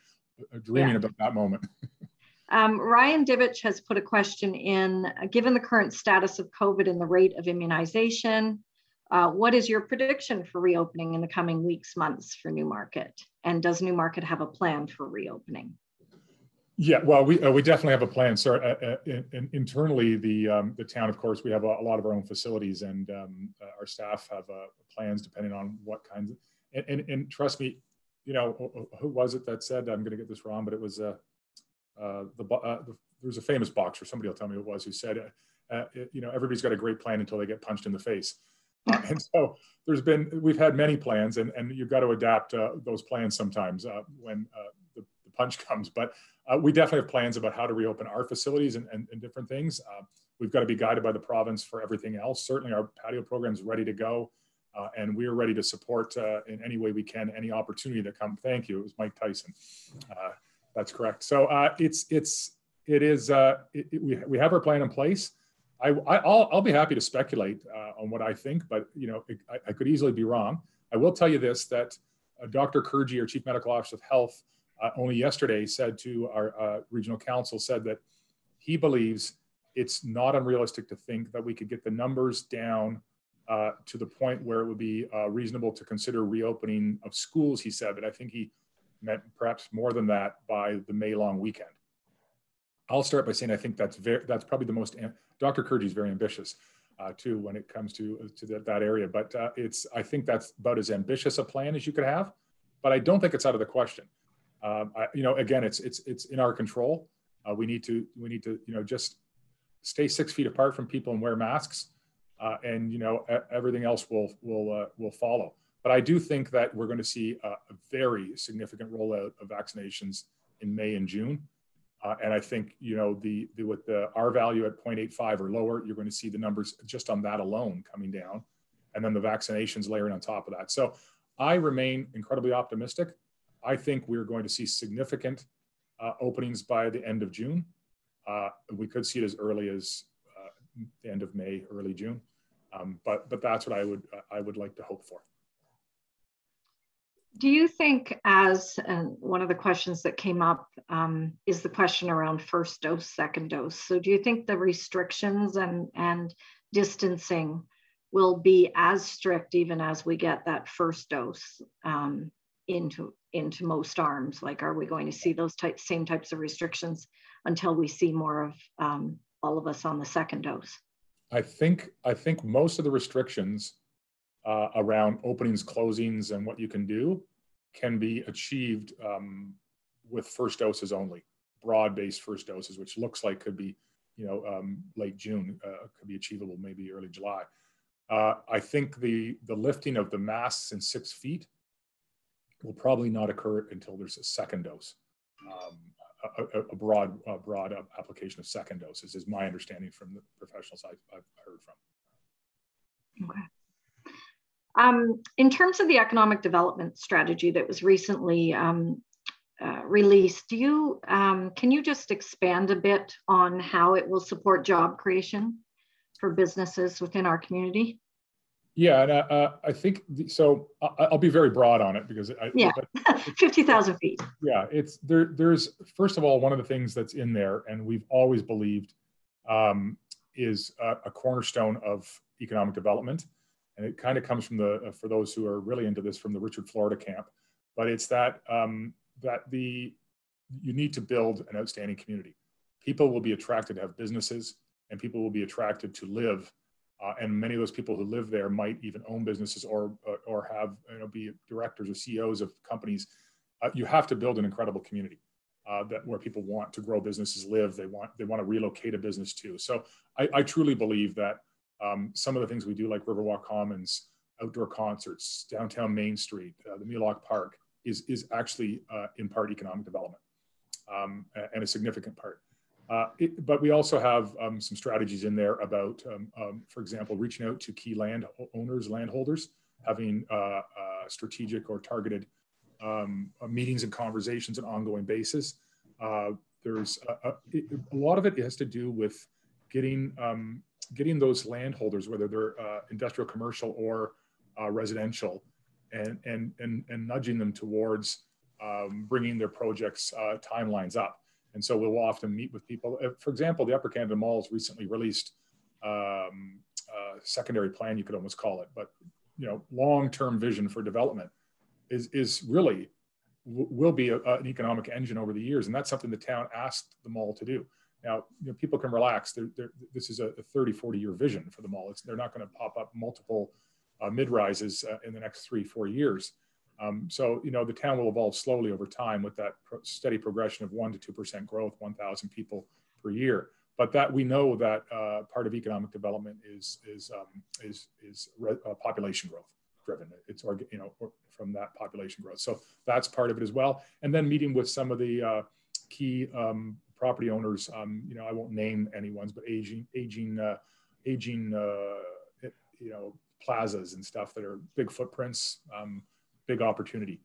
are dreaming yeah. about that moment. um, Ryan Divich has put a question in. Uh, given the current status of COVID and the rate of immunization, uh, what is your prediction for reopening in the coming weeks, months for Newmarket? And does Newmarket have a plan for reopening? Yeah, well, we uh, we definitely have a plan. So, uh, uh, in, internally, the um, the town, of course, we have a, a lot of our own facilities, and um, uh, our staff have uh, plans depending on what kinds. Of, and, and, and trust me, you know, who was it that said I'm going to get this wrong, but it was the, the there was a famous boxer. Somebody will tell me who it was who said, you know, everybody's got a great plan until they get punched in the face. Uh, and so there's been, we've had many plans and, and you've got to adapt uh, those plans sometimes uh, when uh, the, the, punch comes. But uh, we definitely have plans about how to reopen our facilities and, and, and different things. Uh, we've got to be guided by the province for everything else. Certainly our patio program is ready to go. and we are ready to support in any way we can any opportunity that comes. Thank you. It was Mike Tyson. that's correct. So it's it's it is it, it, we we have our plan in place. I, will I'll be happy to speculate uh, on what I think, but you know, it, I, I, could easily be wrong. I will tell you this: that uh, Dr. Kurji, our Chief Medical Officer of Health, uh, only yesterday said to our uh, regional council said that he believes it's not unrealistic to think that we could get the numbers down uh, to the point where it would be uh, reasonable to consider reopening of schools. He said, but I think he meant perhaps more than that by the May long weekend. I'll start by saying I think that's very that's probably the most Dr. Kurji is very ambitious uh, too when it comes to to that, area, but uh, it's I think that's about as ambitious a plan as you could have, but I don't think it's out of the question. Um, I, you know, again, it's it's it's in our control. Uh, we need to we need to you know just stay six feet apart from people and wear masks, uh, and you know everything else will will uh, will follow. But I do think that we're going to see a, a very significant rollout of vaccinations in May and June. Uh, and I think, you know, the, the, with the R value at 0.85 or lower, you're going to see the numbers just on that alone coming down. And then the vaccinations layering on top of that. So I remain incredibly optimistic. I think we're going to see significant uh, openings by the end of June. Uh, we could see it as early as uh, the end of May, early June. Um, but, but that's what I would, I would like to hope for do you think as one of the questions that came up um, is the question around first dose second dose. So do you think the restrictions and and distancing will be as strict even as we get that first dose um, into into most arms? Like are we going to see those type, same types of restrictions until we see more of um, all of us on the second dose? I think i think most of the restrictions uh, around openings, closings, and what you can do can be achieved um, with first doses only, broad-based first doses, which looks like could be, you know, um, late June, uh, could be achievable, maybe early July. Uh, I think the the lifting of the masks in six feet will probably not occur until there's a second dose. Um, a, a, broad, a broad application of second doses is my understanding from the professionals I've, I've heard from. Okay. Um, in terms of the economic development strategy that was recently um, uh, released, do you um, can you just expand a bit on how it will support job creation for businesses within our community? Yeah, and uh, uh I think the, so. I'll be very broad on it because I, yeah, fifty thousand feet. Yeah, it's there. There's first of all one of the things that's in there, and we've always believed um, is a, a cornerstone of economic development and it kind of comes from the uh, for those who are really into this from the Richard Florida camp, but it's that um, that the you need to build an outstanding community. People will be attracted to have businesses and people will be attracted to live. Uh, and many of those people who live there might even own businesses or uh, or have you know be directors or CEOs of companies. Uh, you have to build an incredible community uh, that where people want to grow businesses, live. They want they want to relocate a business too. So I, I truly believe that um, some of the things we do, like Riverwalk Commons, outdoor concerts, downtown Main Street, uh, the Mulock Park, is is actually uh, in part economic development um, and a significant part. Uh, it, but we also have um, some strategies in there about, um, um, for example, reaching out to key land owners, landholders, having uh, uh, strategic or targeted um, uh, meetings and conversations on an ongoing basis. There's a, a, a, lot of it has to do with getting um, getting those landholders, whether they're uh, industrial, commercial, or residential, and, and and and nudging them towards um, bringing their projects timelines up. And so we'll often meet with people. Uh, for example, the Upper Canada Malls recently released um, secondary plan, you could almost call it, but you know, long-term vision for development is is really will be a, an economic engine over the years, and that's something the town asked the mall to do. Now, you know, people can relax. They're, they're, this is a 30, 40 year vision for the mall. It's, they're not going to pop up multiple uh, mid rises uh, in the next three, four years. Um, so, you know, the town will evolve slowly over time with that pro steady progression of one to 2% growth, 1,000 people per year. But that we know that uh, part of economic development is, is, um, is, is uh, population growth driven. It's, you know, from that population growth. So that's part of it as well. And then meeting with some of the uh, key um, property owners, um, you know, I won't name anyone's, but aging, aging, uh, aging, uh, you know, plazas and stuff that are big footprints. Um, big opportunity.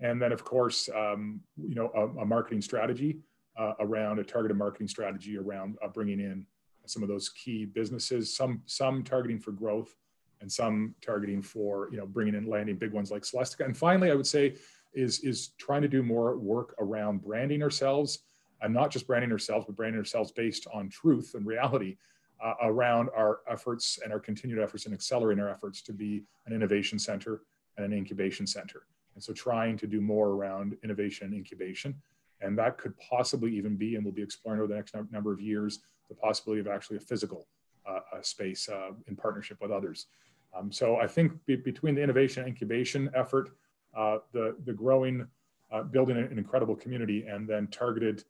And then, of course, um, you know, a, a marketing strategy uh, around a targeted marketing strategy around uh, bringing in some of those key businesses. Some some targeting for growth, and some targeting for you know bringing in landing big ones like Celestica. And finally, I would say is is trying to do more work around branding ourselves, and not just branding ourselves, but branding ourselves based on truth and reality. Uh, around our efforts and our continued efforts and accelerating our efforts to be an innovation center and an incubation center. And so trying to do more around innovation and incubation. And that could possibly even be, and we'll be exploring over the next number of years, the possibility of actually a physical uh, a space uh, in partnership with others. Um, so I think be, between the innovation incubation effort, uh, the, the growing, uh, building an incredible community, and then targeted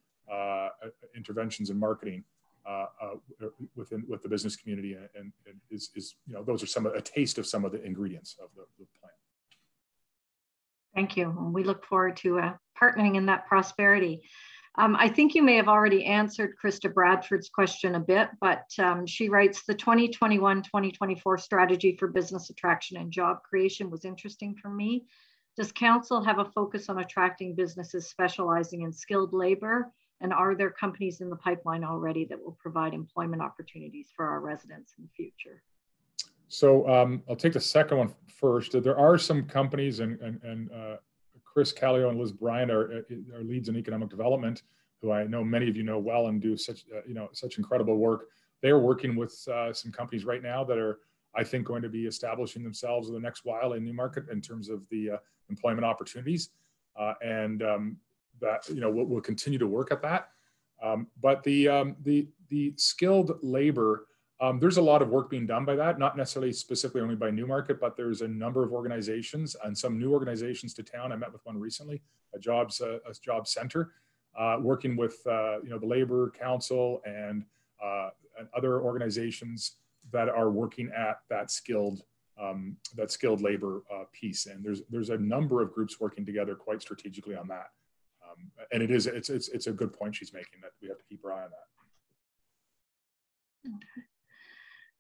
interventions in marketing uh, within with the business community, and, and, is, is you know those are some a taste of some of the ingredients of the, the plan. Thank you. We look forward to uh, partnering in that prosperity. Um, I think you may have already answered Krista Bradford's question a bit, but um, she writes the 2021-2024 strategy for business attraction and job creation was interesting for me. Does council have a focus on attracting businesses specializing in skilled labor? And are there companies in the pipeline already that will provide employment opportunities for our residents in the future? So um, I'll take the second one first. There are some companies, and, and, and uh, Chris Callio and Liz Bryant are, uh, are leads in economic development, who I know many of you know well and do such uh, you know such incredible work. They are working with uh, some companies right now that are, I think, going to be establishing themselves in the next while in Newmarket in terms of the uh, employment opportunities, uh, and um, that you know we'll, we'll, continue to work at that. Um, but the um, the the skilled labor um, there's a lot of work being done by that, not necessarily specifically only by Newmarket, but there's a number of organizations and some new organizations to town. I met with one recently, a jobs a, a job center, uh, working with uh, you know the Labor Council and, uh, and other organizations that are working at that skilled um, that skilled labor uh, piece. And there's there's a number of groups working together quite strategically on that. Um, and it is it's, it's it's a good point she's making that we have to keep our eye on that. Okay.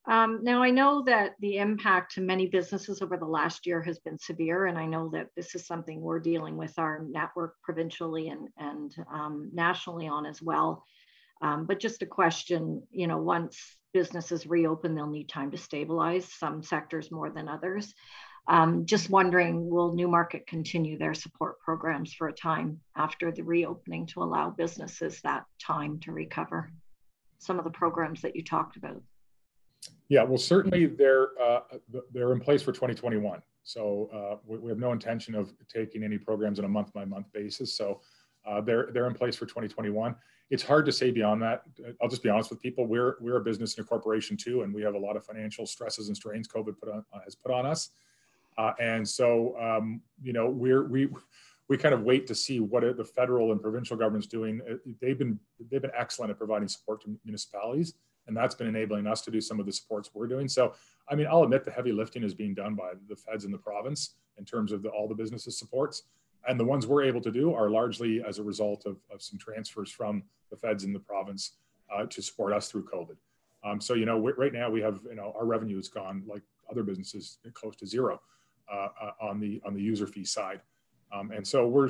Um, now, I know that the impact to many businesses over the last year has been severe, and I know that this is something we're dealing with our network provincially and, and um, nationally on as well. Um, but just a question, you know, once businesses reopen, they'll need time to stabilize, some sectors more than others. Um, just wondering, will Newmarket continue their support programs for a time after the reopening to allow businesses that time to recover? Some of the programs that you talked about. Yeah, well, certainly they're uh, they're in place for 2021. So uh, we, we, have no intention of taking any programs on a month by month basis. So Uh, they're they're in place for 2021. It's hard to say beyond that. I'll just be honest with people. We're we're a business and a corporation too, and we have a lot of financial stresses and strains COVID put on has put on us. Uh, and so um, you know we're we we kind of wait to see what the federal and provincial governments doing. Uh, they've been they've been excellent at providing support to municipalities, and that's been enabling us to do some of the supports we're doing. So, I mean, I'll admit the heavy lifting is being done by the feds in the province in terms of the, all the businesses supports, and the ones we're able to do are largely as a result of, of some transfers from the feds in the province uh, to support us through COVID. Um, so, you know, right now we have you know our revenue has gone like other businesses close to zero on the on the user fee side. Um, and so we're,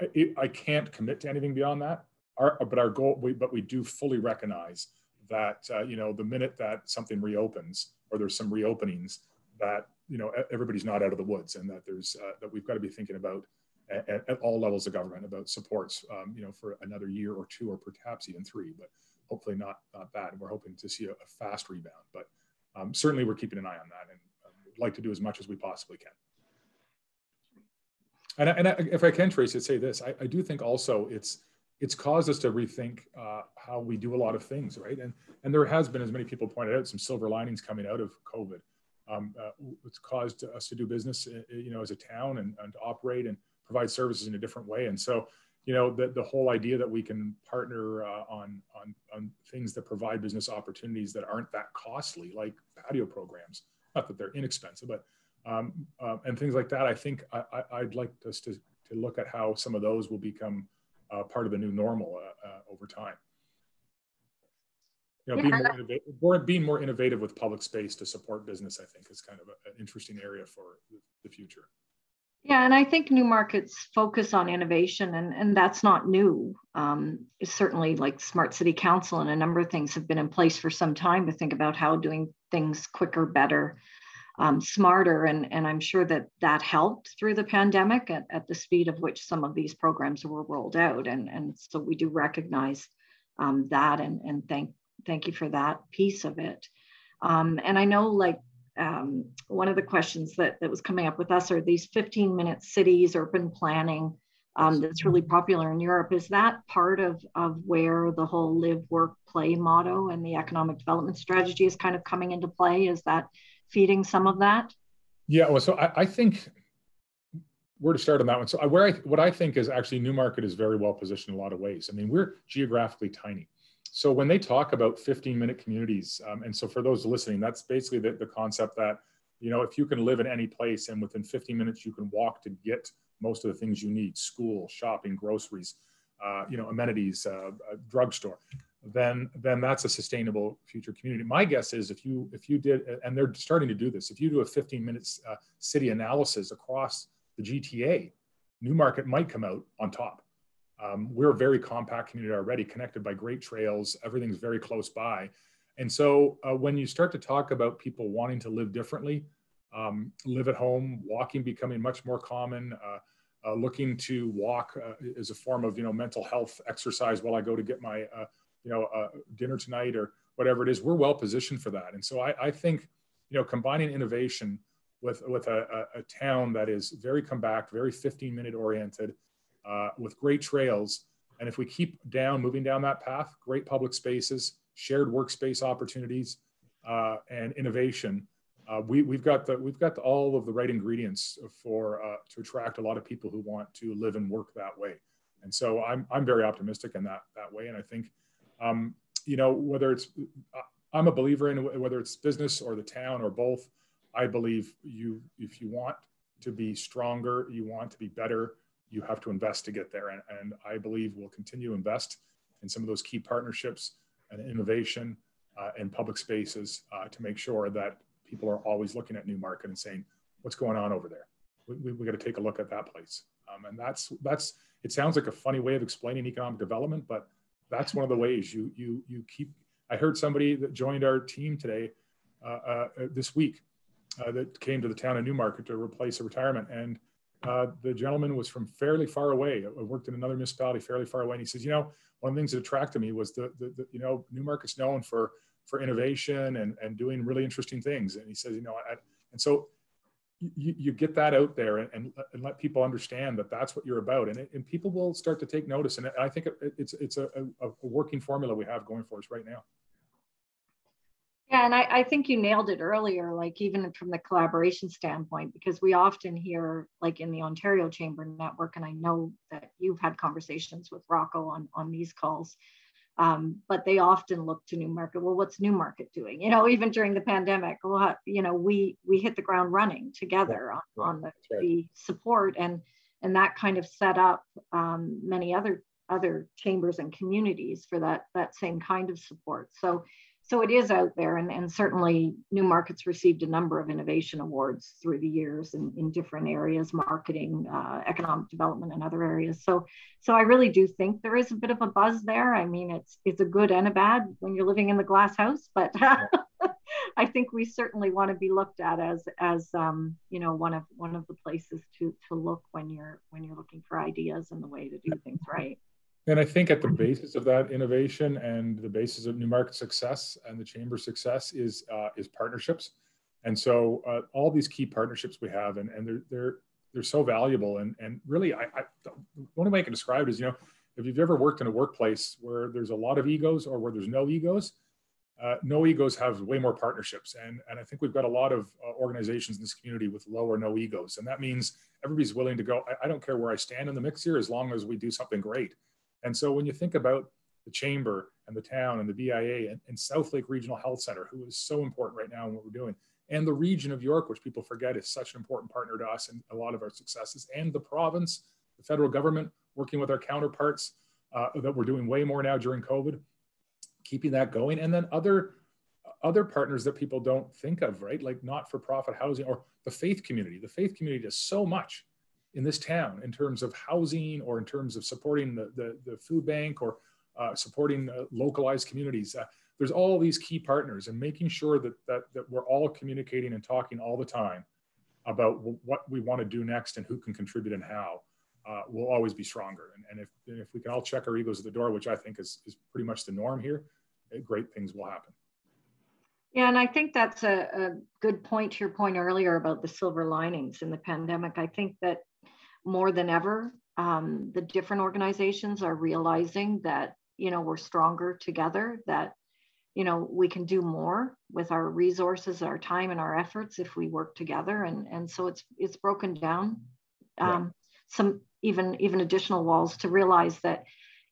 I, I, can't commit to anything beyond that. Our, but our goal, we, but we do fully recognize that, uh, you know, the minute that something reopens or there's some reopenings that, you know, everybody's not out of the woods and that there's, uh, that we've got to be thinking about at, at, all levels of government about supports, um, you know, for another year or two, or perhaps even three, but hopefully not, not bad. And we're hoping to see a, a fast rebound, but um, certainly we're keeping an eye on that and like to do as much as we possibly can. And, and I, if I can, Tracy, say this, I, I, do think also it's it's caused us to rethink uh, how we do a lot of things, right? And and there has been, as many people pointed out, some silver linings coming out of COVID. Um, uh, it's caused us to do business, uh, you know, as a town and, and to operate and provide services in a different way. And so, you know, the, the whole idea that we can partner uh, on, on, on things that provide business opportunities that aren't that costly, like patio programs, not that they're inexpensive, but um, uh, and things like that. I think I, would like us to, to look at how some of those will become uh, part of the new normal uh, uh over time. You know, being, more innovative, more, being more innovative with public space to support business, I think, is kind of a, an interesting area for the future. Yeah, and I think Newmarket's focus on innovation, and, and that's not new. Um, certainly like Smart City Council and a number of things have been in place for some time to think about how doing things quicker, better, um, smarter. And, and I'm sure that that helped through the pandemic at, at, the speed of which some of these programs were rolled out. And, and so we do recognize um, that and, and thank, thank you for that piece of it. Um, and I know like um, one of the questions that, that was coming up with us are these 15 minute cities, urban planning, um, that's really popular in Europe. Is that part of, of where the whole live, work, play motto and the economic development strategy is kind of coming into play? Is that feeding some of that? Yeah, well, so I, I think where to start on that one. So I, where I, what I think is actually Newmarket is very well positioned in a lot of ways. I mean, we're geographically tiny. So when they talk about 15 minute communities, um, and so for those listening, that's basically the, the concept that, you know, if you can live in any place and within 15 minutes you can walk to get most of the things you need, school, shopping, groceries, uh, you know, amenities, uh, drugstore, then then that's a sustainable future community. My guess is if you if you did, and they're starting to do this, if you do a 15 minutes uh, city analysis across the GTA, Newmarket might come out on top. Um, we're a very compact community already, connected by great trails. Everything's very close by, and so uh, when you start to talk about people wanting to live differently, um, live at home, walking becoming much more common. Uh, uh, looking to walk uh, as a form of you know mental health exercise while I go to get my uh, you know, uh, dinner tonight or whatever it is, we're well positioned for that. And so I, I think, you know, combining innovation with, with a, a, a, town that is very compact, very 15 minute oriented, uh, with great trails. And if we keep down, moving down that path, great public spaces, shared workspace opportunities, uh, and innovation, uh, we, we've got the we've got the, all of the right ingredients for uh, to attract a lot of people who want to live and work that way. And so I'm I'm very optimistic in that that way. And I think um, you know, whether it's, I'm a believer in whether it's business or the town or both. I believe you, if you want to be stronger, you want to be better, you have to invest to get there. And, and I believe we'll continue to invest in some of those key partnerships and innovation uh, in public spaces uh, to make sure that people are always looking at Newmarket and saying, what's going on over there? We, we, we got to take a look at that place. Um, and that's, that's, it sounds like a funny way of explaining economic development, but that's one of the ways you you you keep. I heard somebody that joined our team today uh, uh, this week uh, that came to the town of Newmarket to replace a retirement, and uh, the gentleman was from fairly far away. I worked in another municipality fairly far away, and he says, you know, one of the things that attracted me was the, the, the you know Newmarket's known for for innovation and and doing really interesting things, and he says, you know, I, and so you, you get that out there and, and, and, let people understand that that's what you're about. And, it, and people will start to take notice. And I think it, it's, it's a, a, a working formula we have going for us right now. Yeah, and I, I, think you nailed it earlier, like even from the collaboration standpoint, because we often hear, like in the Ontario Chamber Network, and I know that you've had conversations with Rocco on, on these calls, um, but they often look to Newmarket. Well, what's Newmarket doing? You know, even during the pandemic, well, you know, we we hit the ground running together on, on the, right. the, support, and and that kind of set up um, many other other chambers and communities for that that same kind of support. So so it is out there and, and certainly Newmarket's received a number of innovation awards through the years in, in different areas marketing uh, economic development and other areas. So so i really do think there is a bit of a buzz there. I mean it's it's a good and a bad when you're living in the glass house but i think we certainly want to be looked at as as um, you know one of one of the places to to look when you're when you're looking for ideas and the way to do things right and I think at the basis of that innovation and the basis of Newmarket success and the chamber success is uh, is partnerships. And so uh, all these key partnerships we have, and, and they're they're they're so valuable. And and really, I, I the only way I can describe it is, you know, if you've ever worked in a workplace where there's a lot of egos or where there's no egos, uh, no egos have way more partnerships. And, and I think we've got a lot of uh, organizations in this community with low or no egos. And that means everybody's willing to go, I, I, don't care where I stand in the mix here, as long as we do something great. And so when you think about the chamber and the town and the BIA and, and Southlake Regional Health Center, who is so important right now in what we're doing, and the region of York, which people forget is such an important partner to us and a lot of our successes, and the province, the federal government, working with our counterparts uh, that we're doing way more now during COVID, keeping that going, and then other other partners that people don't think of, right? Like not-for-profit housing or the faith community. The faith community does so much in this town in terms of housing or in terms of supporting the, the, the food bank or uh, supporting uh, localized communities. Uh, there's all these key partners and making sure that, that, that we're all communicating and talking all the time about what we want to do next and who can contribute and how uh, will always be stronger. And, and, if, and if we can all check our egos at the door, which I think is, is pretty much the norm here, eh, great things will happen. Yeah, and I think that's a, a, good point to your point earlier about the silver linings in the pandemic. I think that more than ever. Um, the different organizations are realizing that you know we're stronger together. That you know we can do more with our resources, our time, and our efforts if we work together. And and so it's it's broken down um, some even even additional walls to realize that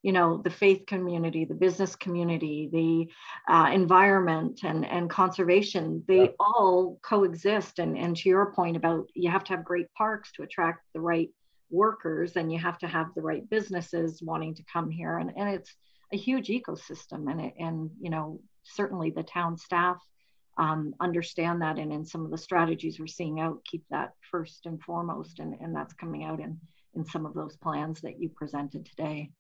you know the faith community the business community the uh, environment and and conservation they yeah. all coexist and and to your point about you have to have great parks to attract the right workers and you have to have the right businesses wanting to come here. And, and it's a huge ecosystem and it, and you know certainly the town staff um, understand that and in some of the strategies we're seeing out keep that first and foremost and, and that's coming out in in some of those plans that you presented today.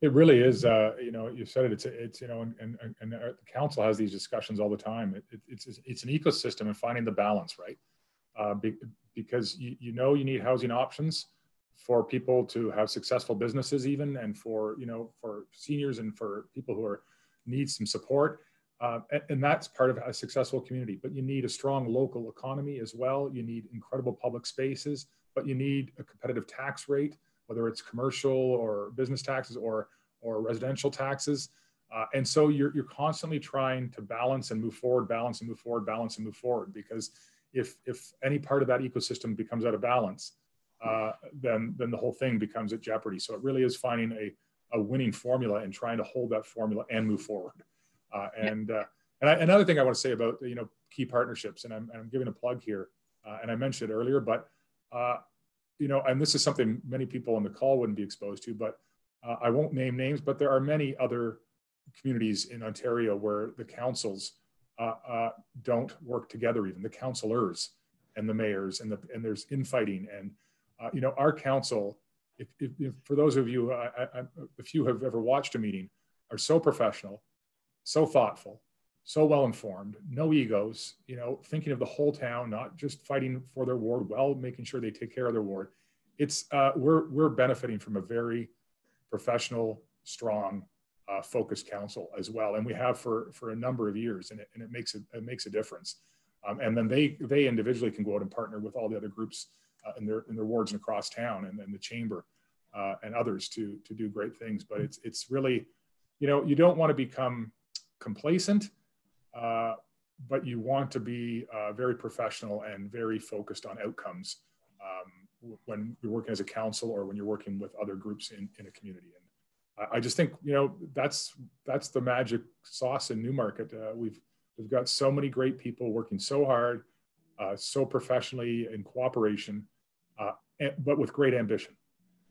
It really is uh, you know you said it it's it's you know and, and, and the council has these discussions all the time. It, it, it's it's an ecosystem and finding the balance right? Uh, be, because you, you know you need housing options for people to have successful businesses even and for you know for seniors and for people who are need some support. Uh, and, and, that's part of a successful community but you need a strong local economy as well. You need incredible public spaces but you need a competitive tax rate whether it's commercial or business taxes or or residential taxes. Uh, and so you're, you're constantly trying to balance and move forward balance and move forward balance and move forward because if if any part of that ecosystem becomes out of balance uh, then then the whole thing becomes at jeopardy. So it really is finding a, a winning formula and trying to hold that formula and move forward. Uh, and uh, and I, another thing I want to say about you know key partnerships, and I'm, I'm giving a plug here, uh, and I mentioned it earlier, but uh, you know, and this is something many people on the call wouldn't be exposed to, but uh, I won't name names, but there are many other communities in Ontario where the councils don't work together, even the councillors and the mayors, and the and there's infighting and uh, you know, our council, if, if, if for those of you, I, I, if you have ever watched a meeting, are so professional, so thoughtful, so well informed, no egos, you know, thinking of the whole town, not just fighting for their ward, well, making sure they take care of their ward. It's uh, we're we're benefiting from a very professional, strong, uh, focused council as well, and we have for for a number of years, and it, and it makes it, it makes a difference. Um, and then they they individually can go out and partner with all the other groups uh, in their in their wards and across town, and then the chamber uh, and others to to do great things. But it's it's really, you know, you don't want to become complacent, uh, but you want to be uh, very professional and very focused on outcomes um, when you're working as a council or when you're working with other groups in, in a community. And I, I just think you know that's that's the magic sauce in Newmarket. Uh, we've we've got so many great people working so hard, uh, so professionally in cooperation, uh, and, but with great ambition.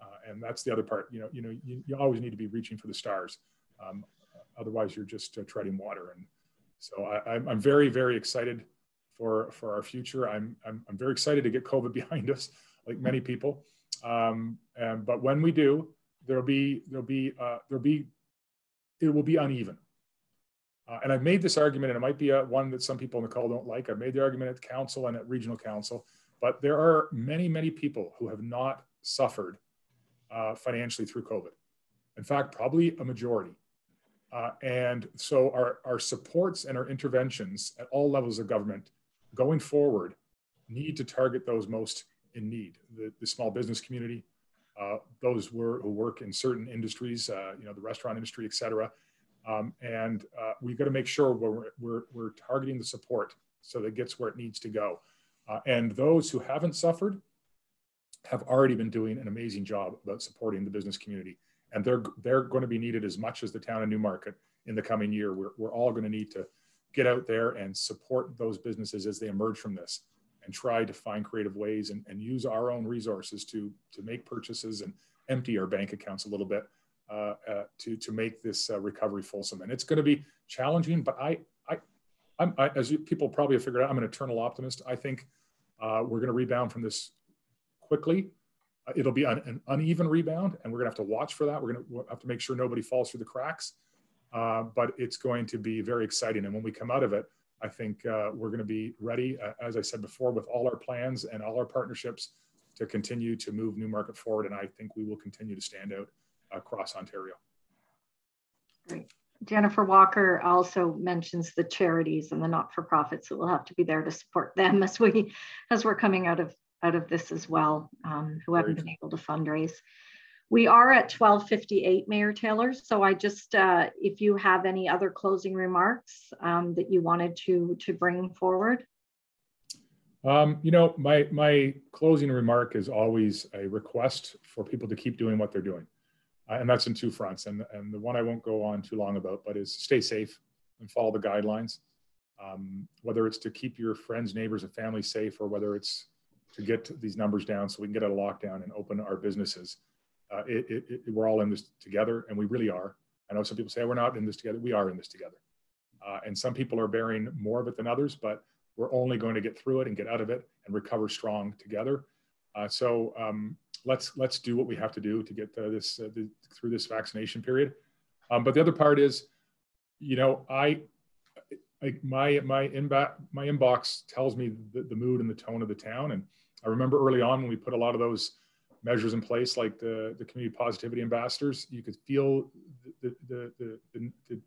Uh, and that's the other part. You know, you know, you, you always need to be reaching for the stars. Um, otherwise, you're just uh, treading water. And so I, I'm very, very excited for for our future. I'm I'm, I'm very excited to get COVID behind us, like many people. Um, and, but when we do, there'll be there'll be uh, there'll be it will be uneven. Uh, and I've made this argument, and it might be a, one that some people in the call don't like. I've made the argument at council and at regional council, but there are many, many people who have not suffered uh, financially through COVID. In fact, probably a majority. Uh, and so our, our supports and our interventions at all levels of government going forward need to target those most in need, the, the small business community, uh, those who, who work in certain industries, uh, you know, the restaurant industry, et cetera. Um, and uh, we've got to make sure we're, we're, we're, targeting the support so that it gets where it needs to go. Uh, and those who haven't suffered have already been doing an amazing job about supporting the business community and they're they're going to be needed as much as the town of Newmarket in the coming year. We're, we're all going to need to get out there and support those businesses as they emerge from this and try to find creative ways and, and use our own resources to to make purchases and empty our bank accounts a little bit uh, uh, to to make this uh, recovery fulsome. And it's going to be challenging, but I I, I'm, I, as you, people probably have figured out, I'm an eternal optimist. I think uh, we're going to rebound from this quickly it'll be an, an, uneven rebound, and we're going to have to watch for that. We're going to have to make sure nobody falls through the cracks. But it's going to be very exciting. And when we come out of it, I think we're going to be ready, as I said before, with all our plans and all our partnerships to continue to move Newmarket forward. And I think we will continue to stand out across Ontario. Great. Jennifer Walker also mentions the charities and the not-for-profits that will have to be there to support them as we as we're coming out of out of this as well, um, who haven't been able to fundraise. We are at 1258, Mayor Taylor. So I just, uh, if you have any other closing remarks um, that you wanted to, to bring forward. Um, you know, my, my closing remark is always a request for people to keep doing what they're doing. Uh, and that's in two fronts. And, and the one I won't go on too long about, but is stay safe and follow the guidelines. Um, whether it's to keep your friends, neighbors, and family safe, or whether it's to get these numbers down so we can get out of lockdown and open our businesses. Uh, it, it, it, we're all in this together, and we really are. I know some people say we're not in this together. We are in this together. Uh, and some people are bearing more of it than others, but we're only going to get through it and get out of it and recover strong together. Uh, so um, let's let's do what we have to do to get this uh, the, through this vaccination period. Um, but the other part is, you know, I like my my inbox my inbox tells me the, the mood and the tone of the town. And i remember early on when we put a lot of those measures in place like the the community positivity ambassadors you could feel the the the the, the,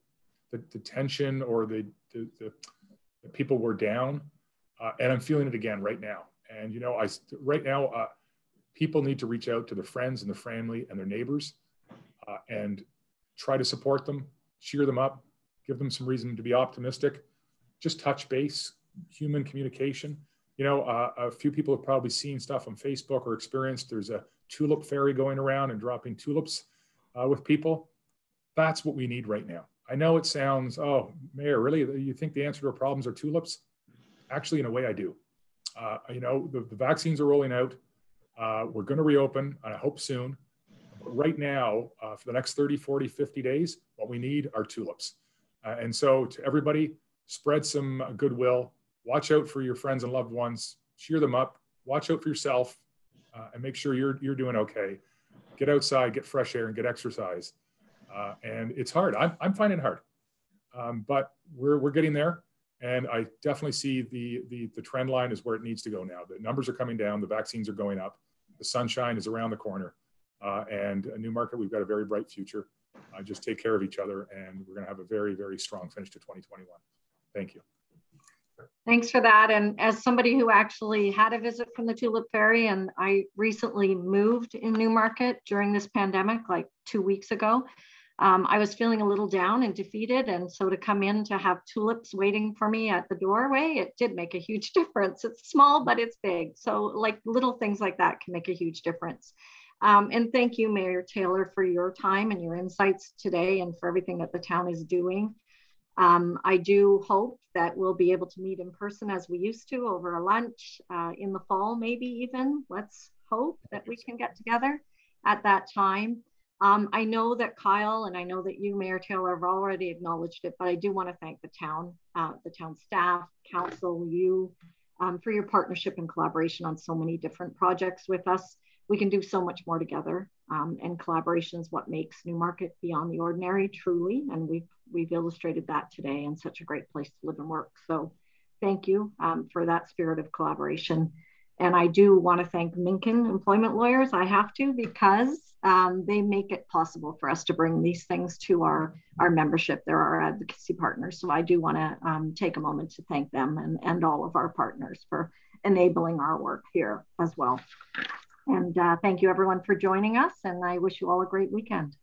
the, the tension or the, the, the, people were down. Uh, and i'm feeling it again right now. And you know i right now uh, people need to reach out to their friends and their family and their neighbors uh, and try to support them cheer them up give them some reason to be optimistic. Just touch base, human communication. You know, uh, a few people have probably seen stuff on Facebook or experienced. There's a tulip fairy going around and dropping tulips uh, with people. That's what we need right now. I know it sounds, oh, Mayor, really? You think the answer to our problems are tulips? Actually, in a way, I do. Uh, you know, the, the, vaccines are rolling out. Uh, we're going to reopen, and I hope soon. But right now, uh, for the next 30, 40, 50 days, what we need are tulips. Uh, and so, to everybody, spread some goodwill. Watch out for your friends and loved ones. Cheer them up. Watch out for yourself, uh, and make sure you're you're doing okay. Get outside, get fresh air, and get exercise. Uh, and it's hard. I'm I'm finding it hard, um, but we're we're getting there. And I definitely see the, the the trend line is where it needs to go now. The numbers are coming down. The vaccines are going up. The sunshine is around the corner. Uh, and a Newmarket, we've got a very bright future uh, just take care of each other, and we're going to have a very, very strong finish to 2021. Thank you. Thanks for that. And as somebody who actually had a visit from the Tulip Fairy, and I recently moved in Newmarket during this pandemic, like two weeks ago, um, I was feeling a little down and defeated. And so to come in to have tulips waiting for me at the doorway, it did make a huge difference. It's small, but it's big. So, like little things like that can make a huge difference. Um, and thank you, Mayor Taylor, for your time and your insights today and for everything that the town is doing. Um, I do hope that we'll be able to meet in person as we used to over a lunch uh, in the fall, maybe even. Let's hope that we can get together at that time. Um, I know that Kyle and I know that you, Mayor Taylor, have already acknowledged it, but I do want to thank the town, uh, the town staff, council, you, um, for your partnership and collaboration on so many different projects with us. We can do so much more together, um, and collaboration is what makes Newmarket beyond the ordinary, truly. And we've we've illustrated that today, and such a great place to live and work. So, thank you um, for that spirit of collaboration. And I do want to thank Minken Employment Lawyers. I have to because um, they make it possible for us to bring these things to our, our membership. They're our advocacy partners. So I do want to um, take a moment to thank them and, and all of our partners for enabling our work here as well. And uh, thank you everyone for joining us. And I wish you all a great weekend.